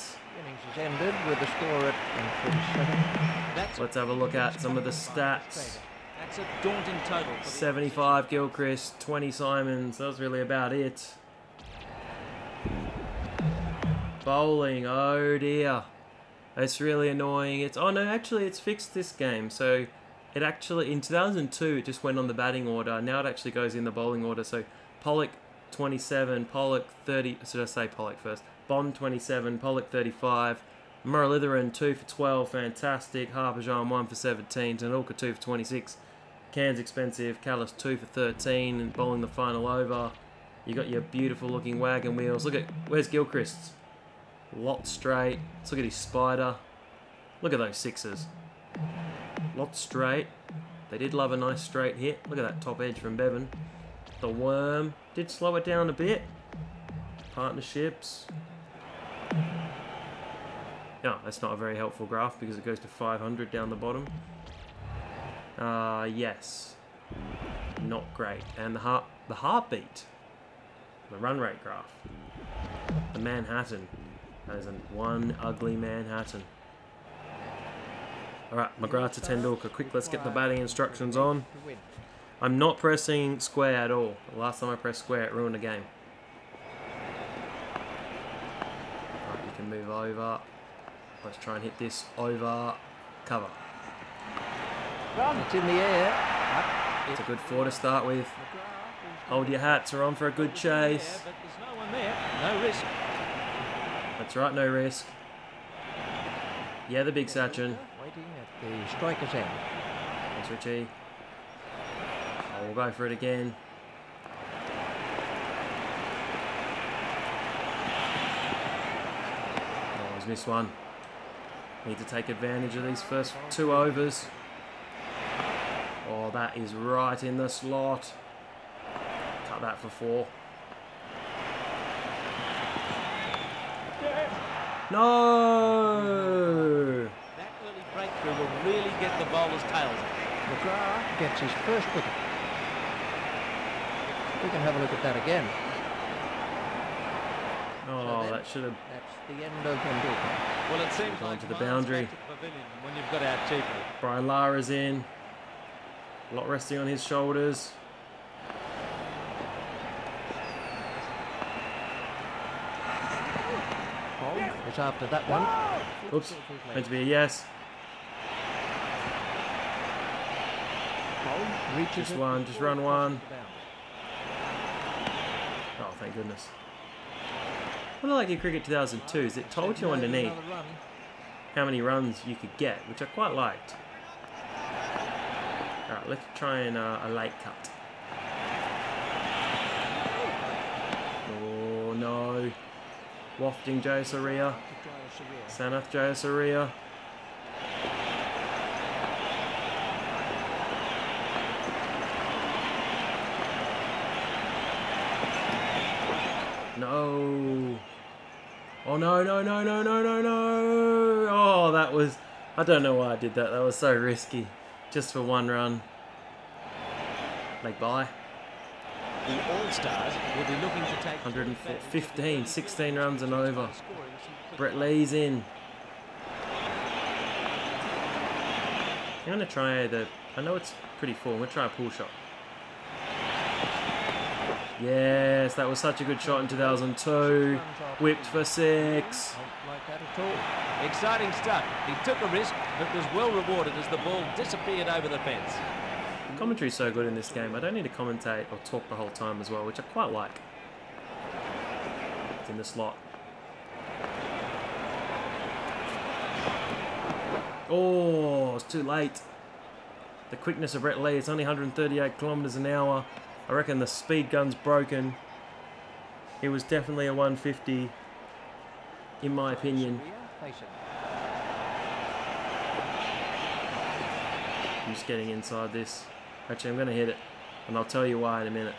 Ended with the score at 147. Let's have a look at some of the stats. That's a daunting total. 75 Gilchrist, 20 Symonds. That was really about it. Bowling, oh dear. It's really annoying. It's oh no, actually it's fixed this game. So it actually in 2002 it just went on the batting order. Now it actually goes in the bowling order. So Pollock 27, Pollock 30. Should I say Pollock first? Bond 27, Pollock 35. Muralitharan 2 for 12, fantastic. Harbhajan 1 for 17, Tendulkar 2 for 26. Cairns expensive, Kallis 2 for 13, and bowling the final over. You got your beautiful looking wagon wheels. Look at, where's Gilchrist? Lot straight. Let's look at his spider. Look at those sixes. Lot straight. They did love a nice straight hit. Look at that top edge from Bevan. The worm did slow it down a bit. Partnerships. No, that's not a very helpful graph because it goes to 500 down the bottom. Uh, yes. Not great. And the heart, the heartbeat, the run rate graph, the Manhattan. That is one ugly Manhattan. All right, McGrath to Tendulkar. Quick, let's get the batting instructions on. I'm not pressing square at all. The last time I pressed square, it ruined the game. Right, you can move over. Let's try and hit this over cover. It's in the air. It's a good four to start with. Hold your hats, we're on for a good chase. no one there. No risk. That's right, no risk. Yeah, the big Sachin. Waiting at the striker's end. Thanks, Richie. We'll go for it again. Oh, he's missed one. Need to take advantage of these first two overs. Oh, that is right in the slot. Cut that for four. No! That early breakthrough will really get the bowler's tails. McGrath gets his first wicket. We can have a look at that again. Oh, then- that should have. That's the end of Tendulkar. Well, it seems Gone like to the boundary. back to the when you've got out cheaply. Brian Lara's in. A lot resting on his shoulders. Hogg is after that one. Oops. Meant to be a yes. Just one, just run one. crosses the boundary. Oh, thank goodness. What I like in Cricket 2002 is it told you underneath how many runs you could get, which I quite liked. Alright, let's try and uh, a late cut. Oh no. Wafting. To Sanath. No. Oh no no no no no no no! Oh, that was. I don't know why I did that. That was so risky, just for one run. Like bye. The All-Stars will be looking to take... 104, 15, 16 runs and over. Scoring some quick Brett Lee's in. I'm gonna try the. I know it's pretty full. I'm gonna try a pull shot. Yes, that was such a good shot in 2002. Whipped for six. Don't like that at all. Exciting stuff. He took a risk, but was well rewarded as the ball disappeared over the fence. Commentary's so good in this game. I don't need to commentate or talk the whole time as well, which I quite like. It's in the slot. Oh, it's too late. The quickness of Brett Lee, it's only 138 kilometers an hour. I reckon the speed gun's broken. It was definitely a 150, in my opinion. I'm just getting inside this. Actually, I'm going to hit it, and I'll tell you why in a minute.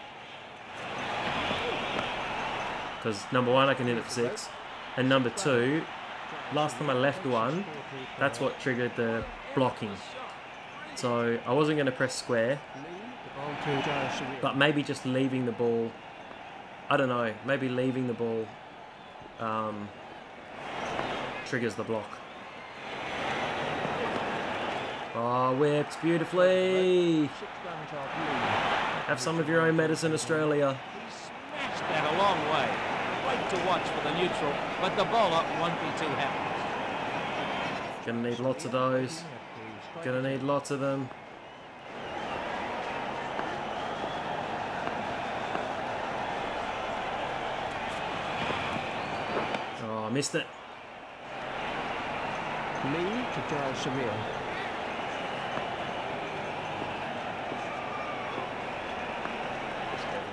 Because number one, I can hit it for six, and number two, last time I left one, that's what triggered the blocking. So I wasn't going to press square, Lee, the ball to Jayasuriya. but maybe just leaving the ball. I don't know. Maybe leaving the ball um, triggers the block. Oh, whipped beautifully. Six runs off Lee. Have some of your own medicine, Australia. He smashed that a long way. Wait to watch for the neutral, but the bowler won't be too happy. Gonna need lots of those. Gonna need lots of them. Missed it. Lee to Jayasuriya.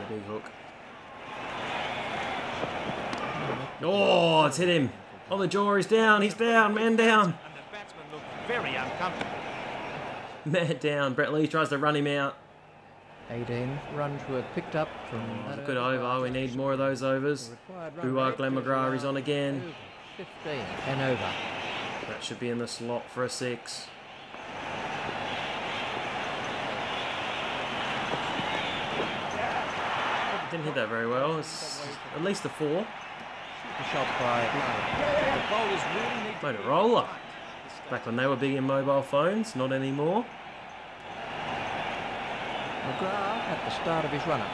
The big hook. Oh, it's hit him. Oh, the jaw is down. He's down. Man down. And the batsman looked very uncomfortable. Man down. Brett Lee tries to run him out. 18 Run runs were picked up from oh, that Good over. We need more of those overs. Boo-ah, is McGrath is on again. 15 and over. That should be in the slot for a six. Didn't hit that very well. It's at least a four. Shot by uh, Lara. The bowlers really need to Motorola. Back when they were big in mobile phones, not anymore. McGrath at the start of his run-up.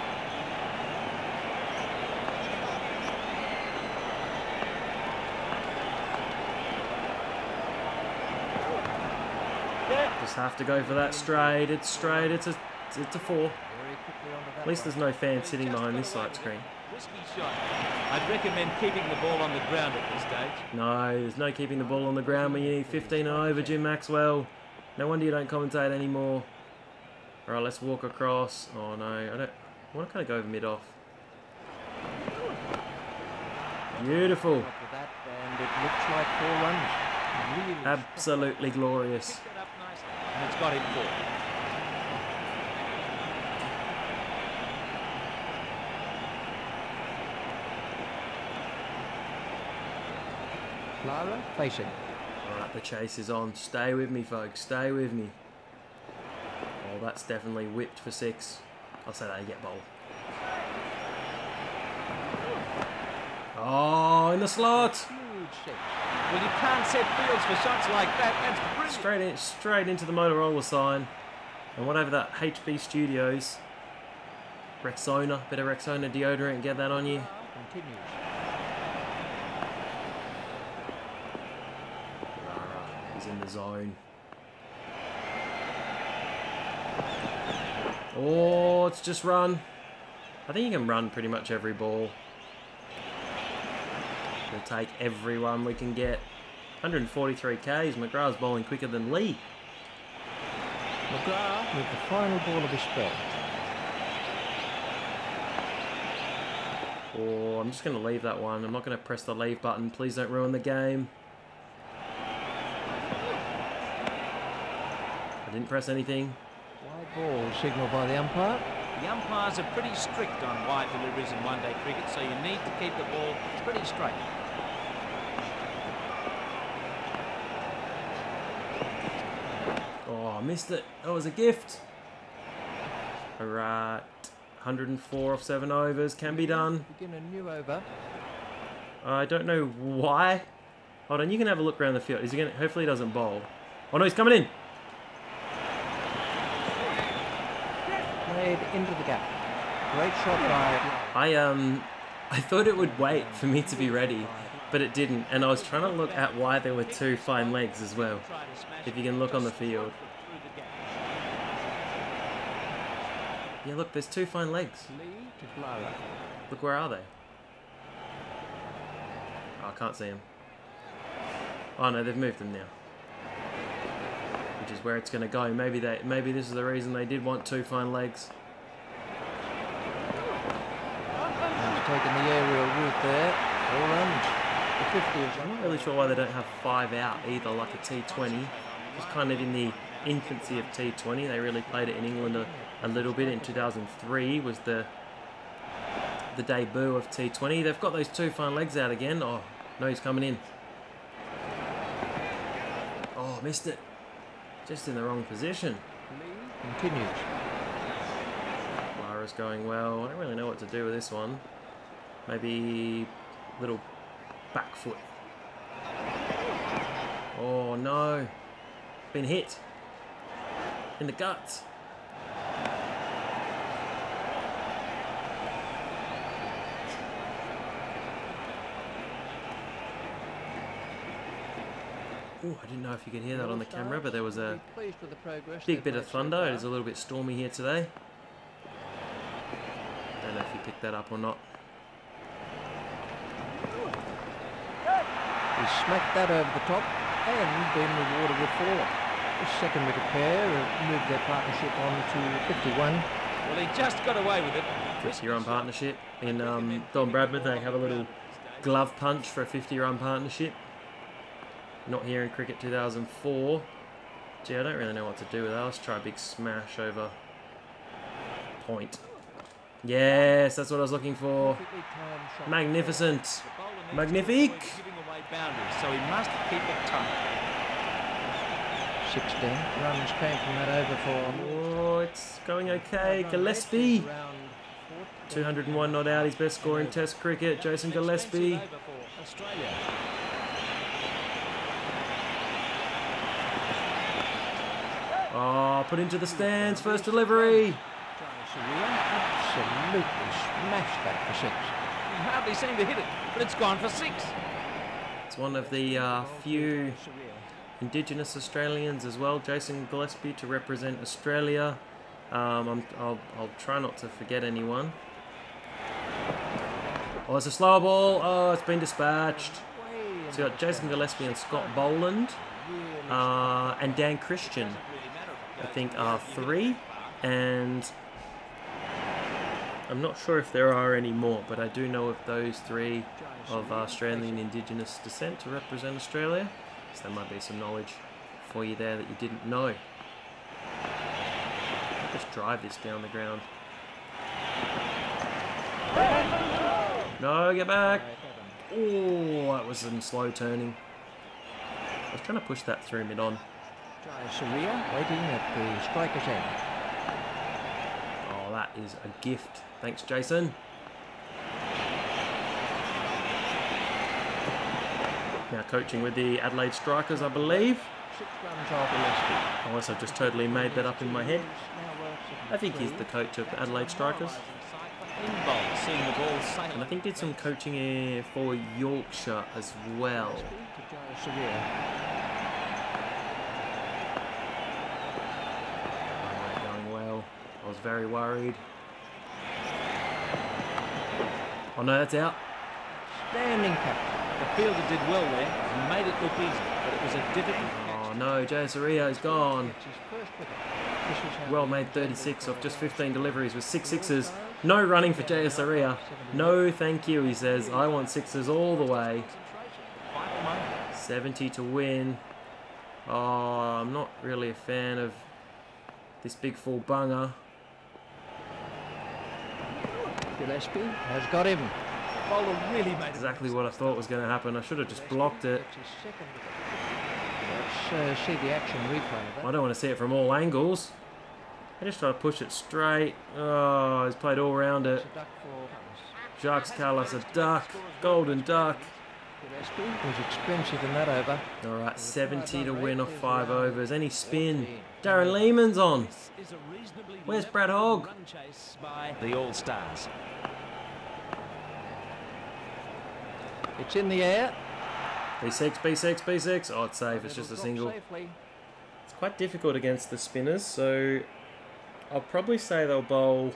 Just have to go for that straight. It's straight. It's a it's a four. Very quickly onto that At least there's no fan sitting behind this light screen. I'd recommend keeping the ball on the ground at this stage. No, there's no keeping the ball on the ground when you need 15 and over, Jim Maxwell. No wonder you don't commentate anymore. All right, let's walk across. Oh no, I don't. I want to kind of go over mid off. Beautiful, and it looks like four runs. Really absolutely glorious. And it's got him four. Lara facing. Alright, the chase is on. Stay with me, folks. Stay with me. That's definitely whipped for six. I'll say that, get bowl. Oh, in the slot! Well, you can't set fields for shots like that. That's brilliant. Straight in, straight into the Motorola sign. And whatever that HB Studios. Rexona, bit of Rexona deodorant, get that on you. Continues. He's in the zone. Oh, it's just run. I think you can run pretty much every ball. We'll take everyone we can get. 143 Ks. McGrath's bowling quicker than Lee. McGrath with the final ball of his spell. Oh, I'm just going to leave that one. I'm not going to press the leave button. Please don't ruin the game. I didn't press anything. Wide ball signalled by the umpire. The umpires are pretty strict on wide deliveries in one-day cricket, so you need to keep the ball pretty straight. Oh, I missed it. That was a gift. Alright. 104 off 7 overs. Can be done. Begin a new over. I don't know why. Hold on, you can have a look around the field. Is he gonna hopefully he doesn't bowl. Oh no, he's coming in. Played into the gap. Great shot by I um I thought it would wait for me to be ready, but it didn't. And I was trying to look at why there were two fine legs as well. If you can look on the field. Yeah, look, there's two fine legs. Lee to Lara. Look, where are they? Oh, I can't see them. Oh no, they've moved them now. Which is where it's going to go. Maybe they, maybe this is the reason they did want two fine legs. He's taken the aerial route there. All runs. The 50 is I'm not really sure why they don't have five out either, like a T20. It's kind of in the infancy of T20. They really played it in England a, a little bit. In 2003 was the the debut of T20. They've got those two fine legs out again. Oh, no, he's coming in. Oh, missed it. Just in the wrong position. continues. Lara's going well. I don't really know what to do with this one. Maybe little back foot. Oh no. Been hit. In the guts. Oh, I didn't know if you could hear that on the camera, but there was a Be pleased with the progress Big bit of thunder. far. It is a little bit stormy here today. Don't know if you picked that up or not. He's smacked that over the top and been rewarded with four. The second wicket pair have moved their partnership on to 51. Well, he just got away with it. 50 run partnership in um, Don Bradman. They have a little glove punch for a 50 run partnership. Not here in Cricket 2004. Gee, I don't really know what to do with that. Let's try a big smash over point. Yes, that's what I was looking for. Magnificent. Magnifique. so he must keep it tight. 16 runs came from that over for Oh, it's going okay. Gillespie. 201 not out, his best score in Test cricket. Jason Gillespie. Expensive over for Australia. Oh, put into the stands. First delivery. Absolutely smashed that for six. He hardly seemed to hit it, but it's gone for six. It's one of the uh, few Indigenous Australians as well. Jason Gillespie to represent Australia. Um, I'm, I'll, I'll try not to forget anyone. Oh, it's a slow ball. Oh, it's been dispatched. So you got Jason Gillespie and Scott Boland. Uh, and Dan Christian, I think, are three. And I'm not sure if there are any more, but I do know of those three of Australian Indigenous descent to represent Australia. So there might be some knowledge for you there that you didn't know. Just drive this down the ground. No, get back. Oh, that was some slow turning. I was trying to push that through mid Jayasuriya waiting at the striker's end. Oh, that is a gift. Thanks, Jason. Now coaching with the Adelaide Strikers, I believe. Unless I've just totally made that up in my head. I think he's the coach of the Adelaide Strikers. In bowl, seeing the ball sail. And I think he did some coaching here for Yorkshire as well. To Jayasuriya. Alright, going well. I was very worried. Oh no, that's out. Standing catch. The fielder did well there and made it look easy, but it was a difficult Oh no, Jayasuriya is gone. Gets his first wicket. This was how Well made 36 off just 15 deliveries with six sixes. No running for Jayasuriya. No thank you, he says. I want sixes all the way. 70 to win. Oh, I'm not really a fan of this big full bunger. Gillespie has got him. Bowler really made. Exactly what I thought was going to happen. I should have just blocked it. Gets his second wicket. Let's uh, see the action replay of that. I don't want to see it from all angles. I just try to push it straight. Oh, he's played all around it. It's a duck for Jacques Kallis, a duck. Golden duck. Gillespie. Was expensive in that over. All right, 70 to win off five overs. Any spin? Darren Lehmann's on. This is a reasonably Where's Brad Hogg? Run chase by the All Stars. It's in the air. B6, B6, B6. Oh, it's safe. It's just a single. It's quite difficult against the spinners, so I'll probably say they'll bowl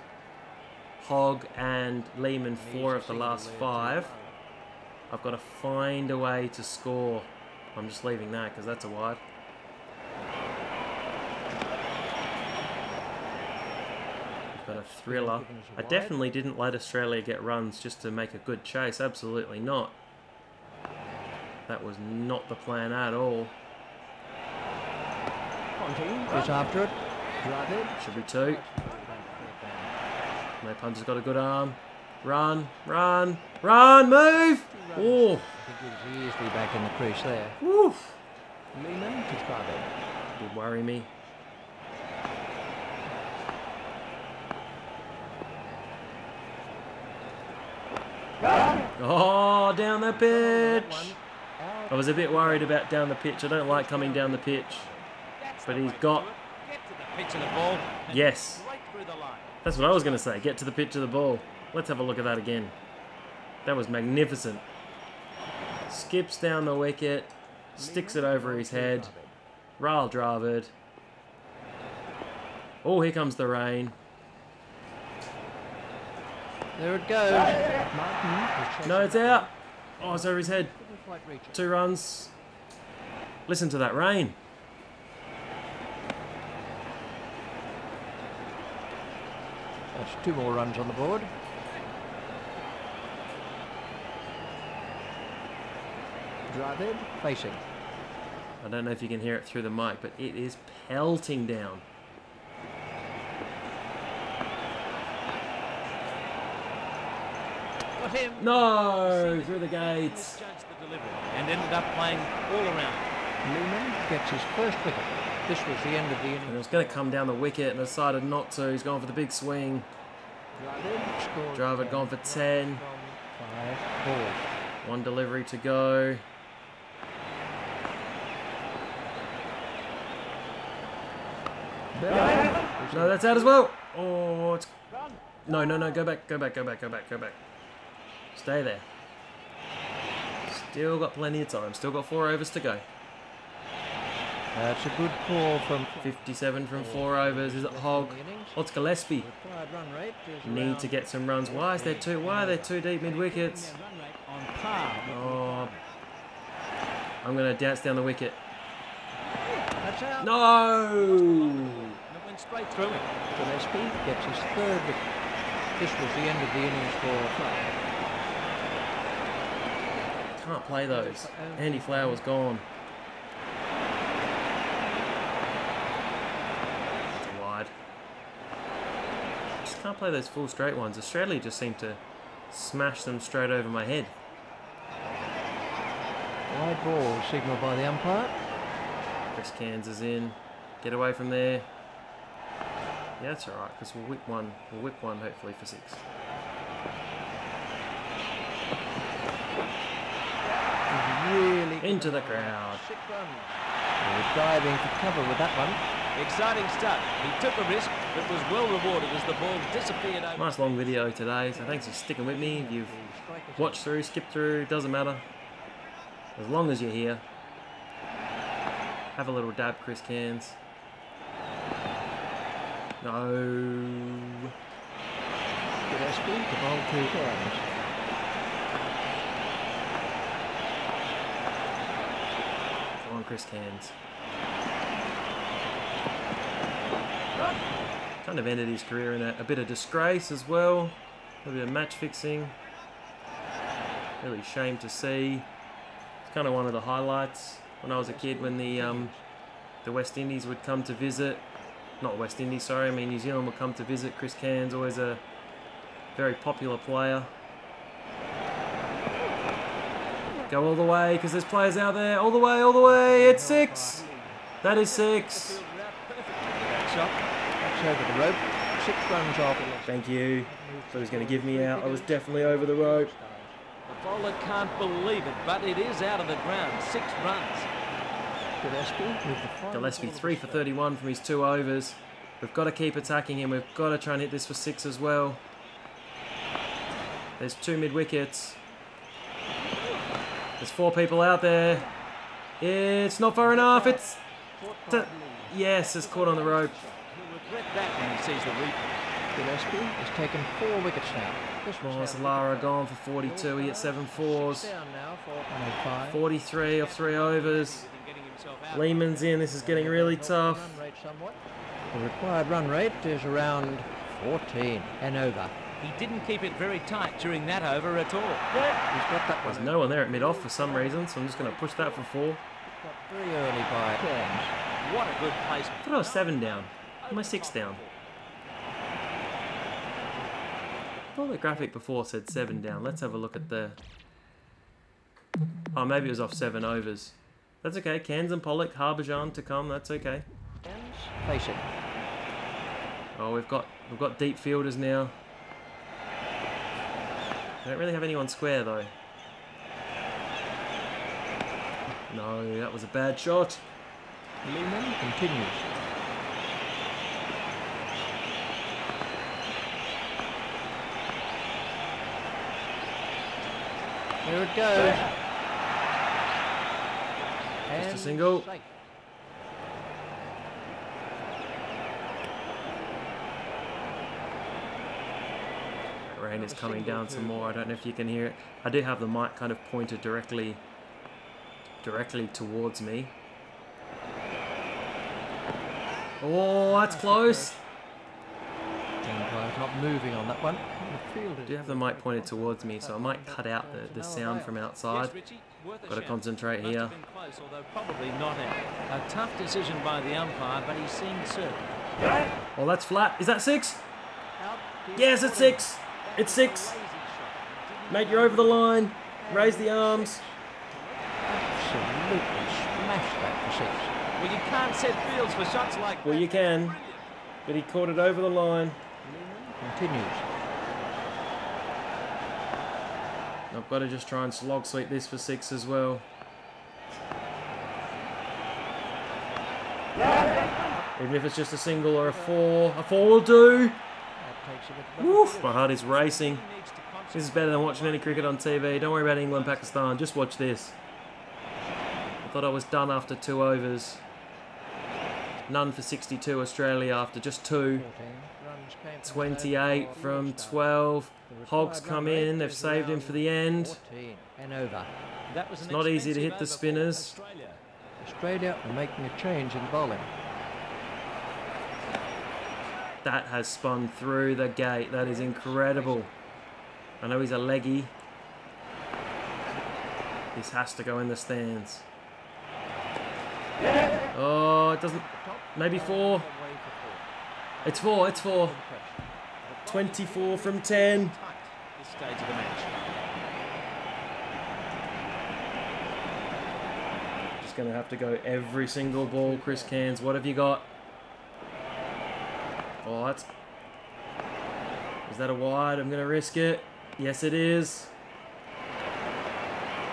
Hogg and Lehman four of the last five. I've got to find a way to score. I'm just leaving that because that's a wide. We've got a thriller. I definitely didn't let Australia get runs just to make a good chase. Absolutely not. That was not the plan at all. Ponting is after it. It. Should be two. No punter's got a good arm. Run, run, run, move! Oh, I think he was easily back in the crease there. woof. Lehmann to drive it. Would worry me. Oh, down the pitch. I was a bit worried about down the pitch. I don't like coming down the pitch. But he's got- do it. Get to the pitch of the ball. and Yes. Straight through the line. That's what I was going to say. Get to the pitch of the ball. Let's have a look at that again. That was magnificent. Skips down the wicket, sticks it over his head. Rahul Dravid. Oh, here comes the rain. There it goes. Martyn is chasing No, it's out. Oh, it's over his head. Couldn't quite reach it. Two runs. Listen to that rain. That's two more runs on the board. Drive it. Facing. I don't know if you can hear it through the mic, but it is pelting down. Got him. No, through the gates. The delivery and ended up playing all around. Lehmann gets his first wicket. This was the end of the And it was going to come down the wicket and decided not to. He's gone for the big swing. Drive it. Scores Driver down gone for 10. Five balls. One delivery to go. No, that's out as well. Oh, it's no, no, no. Go back, go back, go back, go back, go back. Stay there. Still got plenty of time. Still got four overs to go. That's a good call from 57 from four overs. Is it Hogg? What's Gillespie? Required run rate is Need to get some runs. Why is there two? Why are there two deep mid wickets? Their run rate on par. Oh, I'm gonna dance down the wicket. No. Straight through him. Gillespie gets his third. This was the end of the innings for. Can't play those. Um, Andy Flower was gone. It's wide. Just can't play those full straight ones. Australia just seem to smash them straight over my head. Wide ball signalled by the umpire. Chris Cairns is in. Get away from there. Yeah, that's alright, because we'll whip one. We'll whip one, hopefully, for six. Really Into the crowd. Six runs. He was diving for cover with that one. Exciting stuff. He took a risk, but was well rewarded as the ball disappeared over. Nice long video today, so thanks for sticking with me. If you've watched through, skipped through, doesn't matter. As long as you're here. Have a little dab, Chris Cairns. No. Gillespie, the ball to Cairns. Come on, Chris Cairns. Kind of ended his career in a, a bit of disgrace as well. A bit of match fixing. Really shame to see. It's kind of one of the highlights when I was a kid when the um, the West Indies would come to visit. Not West Indies, sorry. I mean New Zealand will come to visit. Chris Cairns, always a very popular player. Go all the way because there's players out there. All the way, all the way. It's six. That is six. Thank you. So he's going to give me out. I was definitely over the rope. The bowler can't believe it, but it is out of the ground. Six runs. Gillespie with the final Gillespie three for 31 from his two overs. We've got to keep attacking him. We've got to try and hit this for six as well. There's two mid wickets. There's four people out there. It's not far enough. It's yes, it's caught on the rope. He'll regret that when he sees the replay. Gillespie has taken four wickets now. Was Lara gone for 42? He hit seven fours. Now 43 of three overs. Than getting himself out. Lehmann's in. This is getting really tough. Run rate somewhat. The required run rate is around 14 and over. He didn't keep it very tight during that over at all. He's got that There's no one there at mid off for some reason, so I'm just going to push that for four. Got very early by Cairns. What a good placement. I thought I was seven down. Am I six down? I thought the graphic before said seven down. Let's have a look at the. Oh, maybe it was off seven overs. That's okay. Cairns and Pollock, Harbhajan to come. That's okay. Facing. Oh, we've got we've got deep fielders now. I don't really have anyone square though. No, that was a bad shot. Lehmann continues. Here it goes. Just a single. Rain is coming down some more. I don't know if you can hear it. I do have the mic kind of pointed directly directly towards me. Oh, that's close. Umpires not moving on that one. The field I is do have the mic pointed towards me, so I might cut out the, the sound from outside. Yes, Richie, worth a Got to concentrate here. have close, probably not out. A tough decision by the umpire, but he seemed certain. Oh, that's flat. Is that six? Yes, it's six. It's six. Mate, you're over the line. Raise the arms. Absolutely smashed that for six. Well, you can't set fields for shots like that. Well, you can, but he caught it over the line. Continues. I've got to just try and slog sweep this for six as well. Even if it's just a single or a four. A four will do. Woof, my heart is racing. This is better than watching any cricket on TV. Don't worry about England, Pakistan. Just watch this. I thought I was done after two overs. None for 62 Australia after just two. 14 runs came from 28 from 12. Hogg's come in. They've saved him for the end. and over. That was It's not easy to hit the spinners. Australia. Australia are making a change in bowling. That has spun through the gate. That is incredible. I know he's a leggy. This has to go in the stands. Oh, it doesn't. Maybe four. Away for four. It's four. It's four. 24 from 10. This stage of the match. Just going to have to go every single ball. Chris Cairns, what have you got? Oh, that's... Is that a wide? I'm going to risk it. Yes, it is.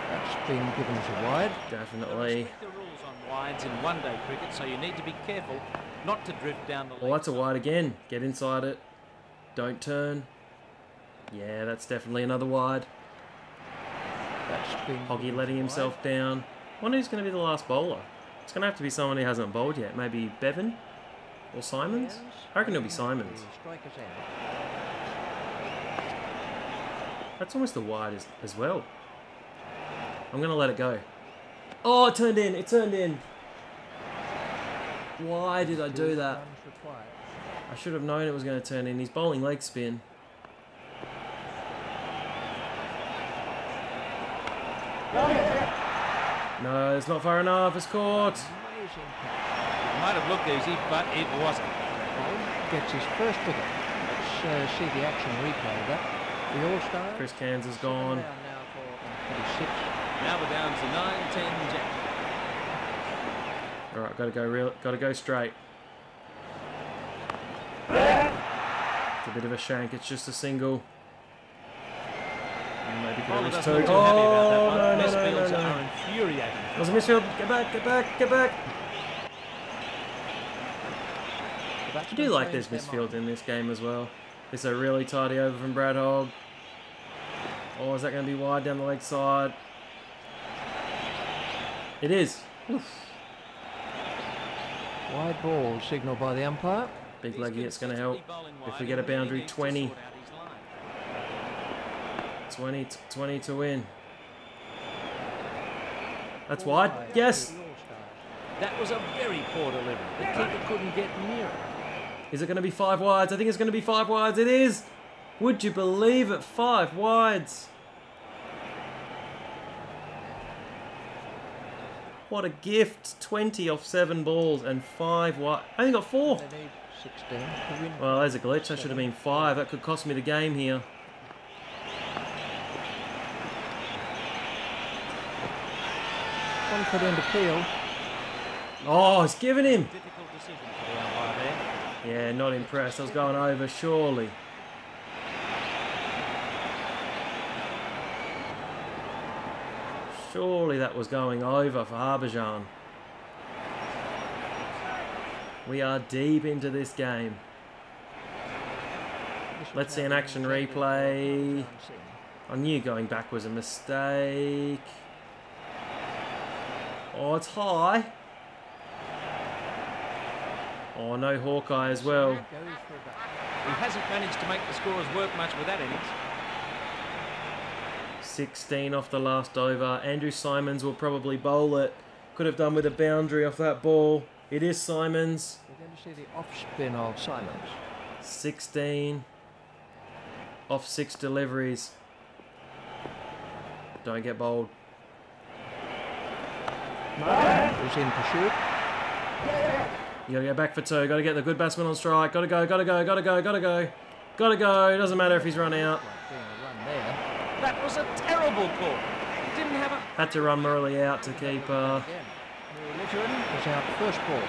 That's been given as a wide. Definitely. the rules on wides in one-day cricket, so you need to be careful not to drift down the Oh, that's a wide again. Get inside it. Don't turn. Yeah, that's definitely another wide. That's Hoggy letting as himself down. wonder who's going to be the last bowler. It's going to have to be someone who hasn't bowled yet. Maybe Bevan or. Symonds. I reckon it'll be Symonds. That's almost a wide as, as well. I'm going to let it go. Oh, it turned in. It turned in. Why did I do that? I should have known it was going to turn in. He's bowling leg spin. No, it's not far enough. It's caught. It might have looked easy, but it wasn't. Gets his first wicket. Let's uh, see the action replay of that. The All-Stars. Chris Cairns is gone. now for 26. Now we're down to 9, 10, Jack. All right, got to go real. Got to go straight. It's a bit of a shank. It's just a single. Maybe could Bowler have doesn't reached look two. too happy about that Oh one. no no no no are no! It was a misfield. Get back! Get back! Get back! I do like there's misfield in this game as well. It's a really tidy over from Brad Hogg. Oh, is that going to be wide down the leg side? It is. Wide ball signalled by the umpire. Big He's leggy, it's going to help. If we get a boundary, needs to 20. sort out his line. 20, 20 to win. That's wide. wide Yes. to the All-Stars. That was a very poor delivery. The keeper couldn't get near it. Is it going to be five wides? I think it's going to be five wides. It is. Would you believe it? Five wides. What a gift. 20 off seven balls and five wide. I only got four. They need 16 to win. Well, there's a glitch. That should have been five. That could cost me the game here. Confident appeal. Oh, he's given him. Difficult decision for the umpire there. Yeah, not impressed. I was going over, surely. Surely that was going over for Harbhajan. We are deep into this game. Let's see an action replay. I knew going back was a mistake. Oh, it's high. Oh, no Hawkeye as well. He hasn't managed to make the scorers work much with that innings. 16 off the last over. Andrew Symonds will probably bowl it. Could have done with a boundary off that ball. It is Symonds. We're going to see the off spin of Symonds. 16 off six deliveries. Don't get bowled. Is in pursuit. You gotta go back for two. Gotta get the good batsman on strike. Gotta go, gotta go, gotta go, gotta go. Gotta go. Doesn't matter if he's run out. Like doing a run there. That was a terrible call. Didn't have a Had to run Murali out to keep. Uh, Again. Litterin out first ball.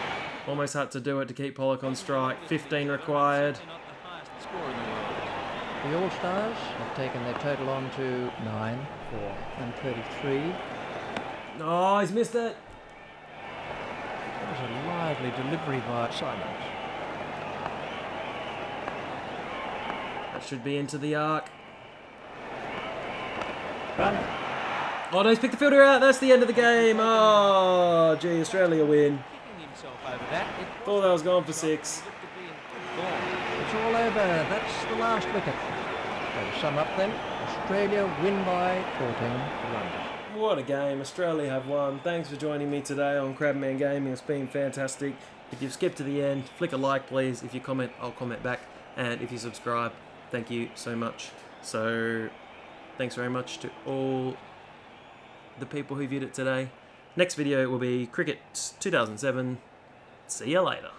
almost had to do it to keep Pollock on strike. 15 required. The highest score in the world. The All Stars have taken their total on to 9, 4, and 33. Oh, he's missed it. That was a lively delivery by Symonds. That should be into the arc. Oh no, he's picked the fielder out. That's the end of the game. Oh, gee, Australia win. Kicking himself over that. It Thought that was gone for six. looked to be in good form. It's all over. That's the last wicket. So to sum up then, Australia win by 14 runs. What a game. Australia have won. Thanks for joining me today on Crabman Gaming. It's been fantastic. If you've skipped to the end, flick a like, please. If you comment, I'll comment back. And if you subscribe, thank you so much. So, thanks very much to all the people who viewed it today. Next video will be Cricket 2007. See you later.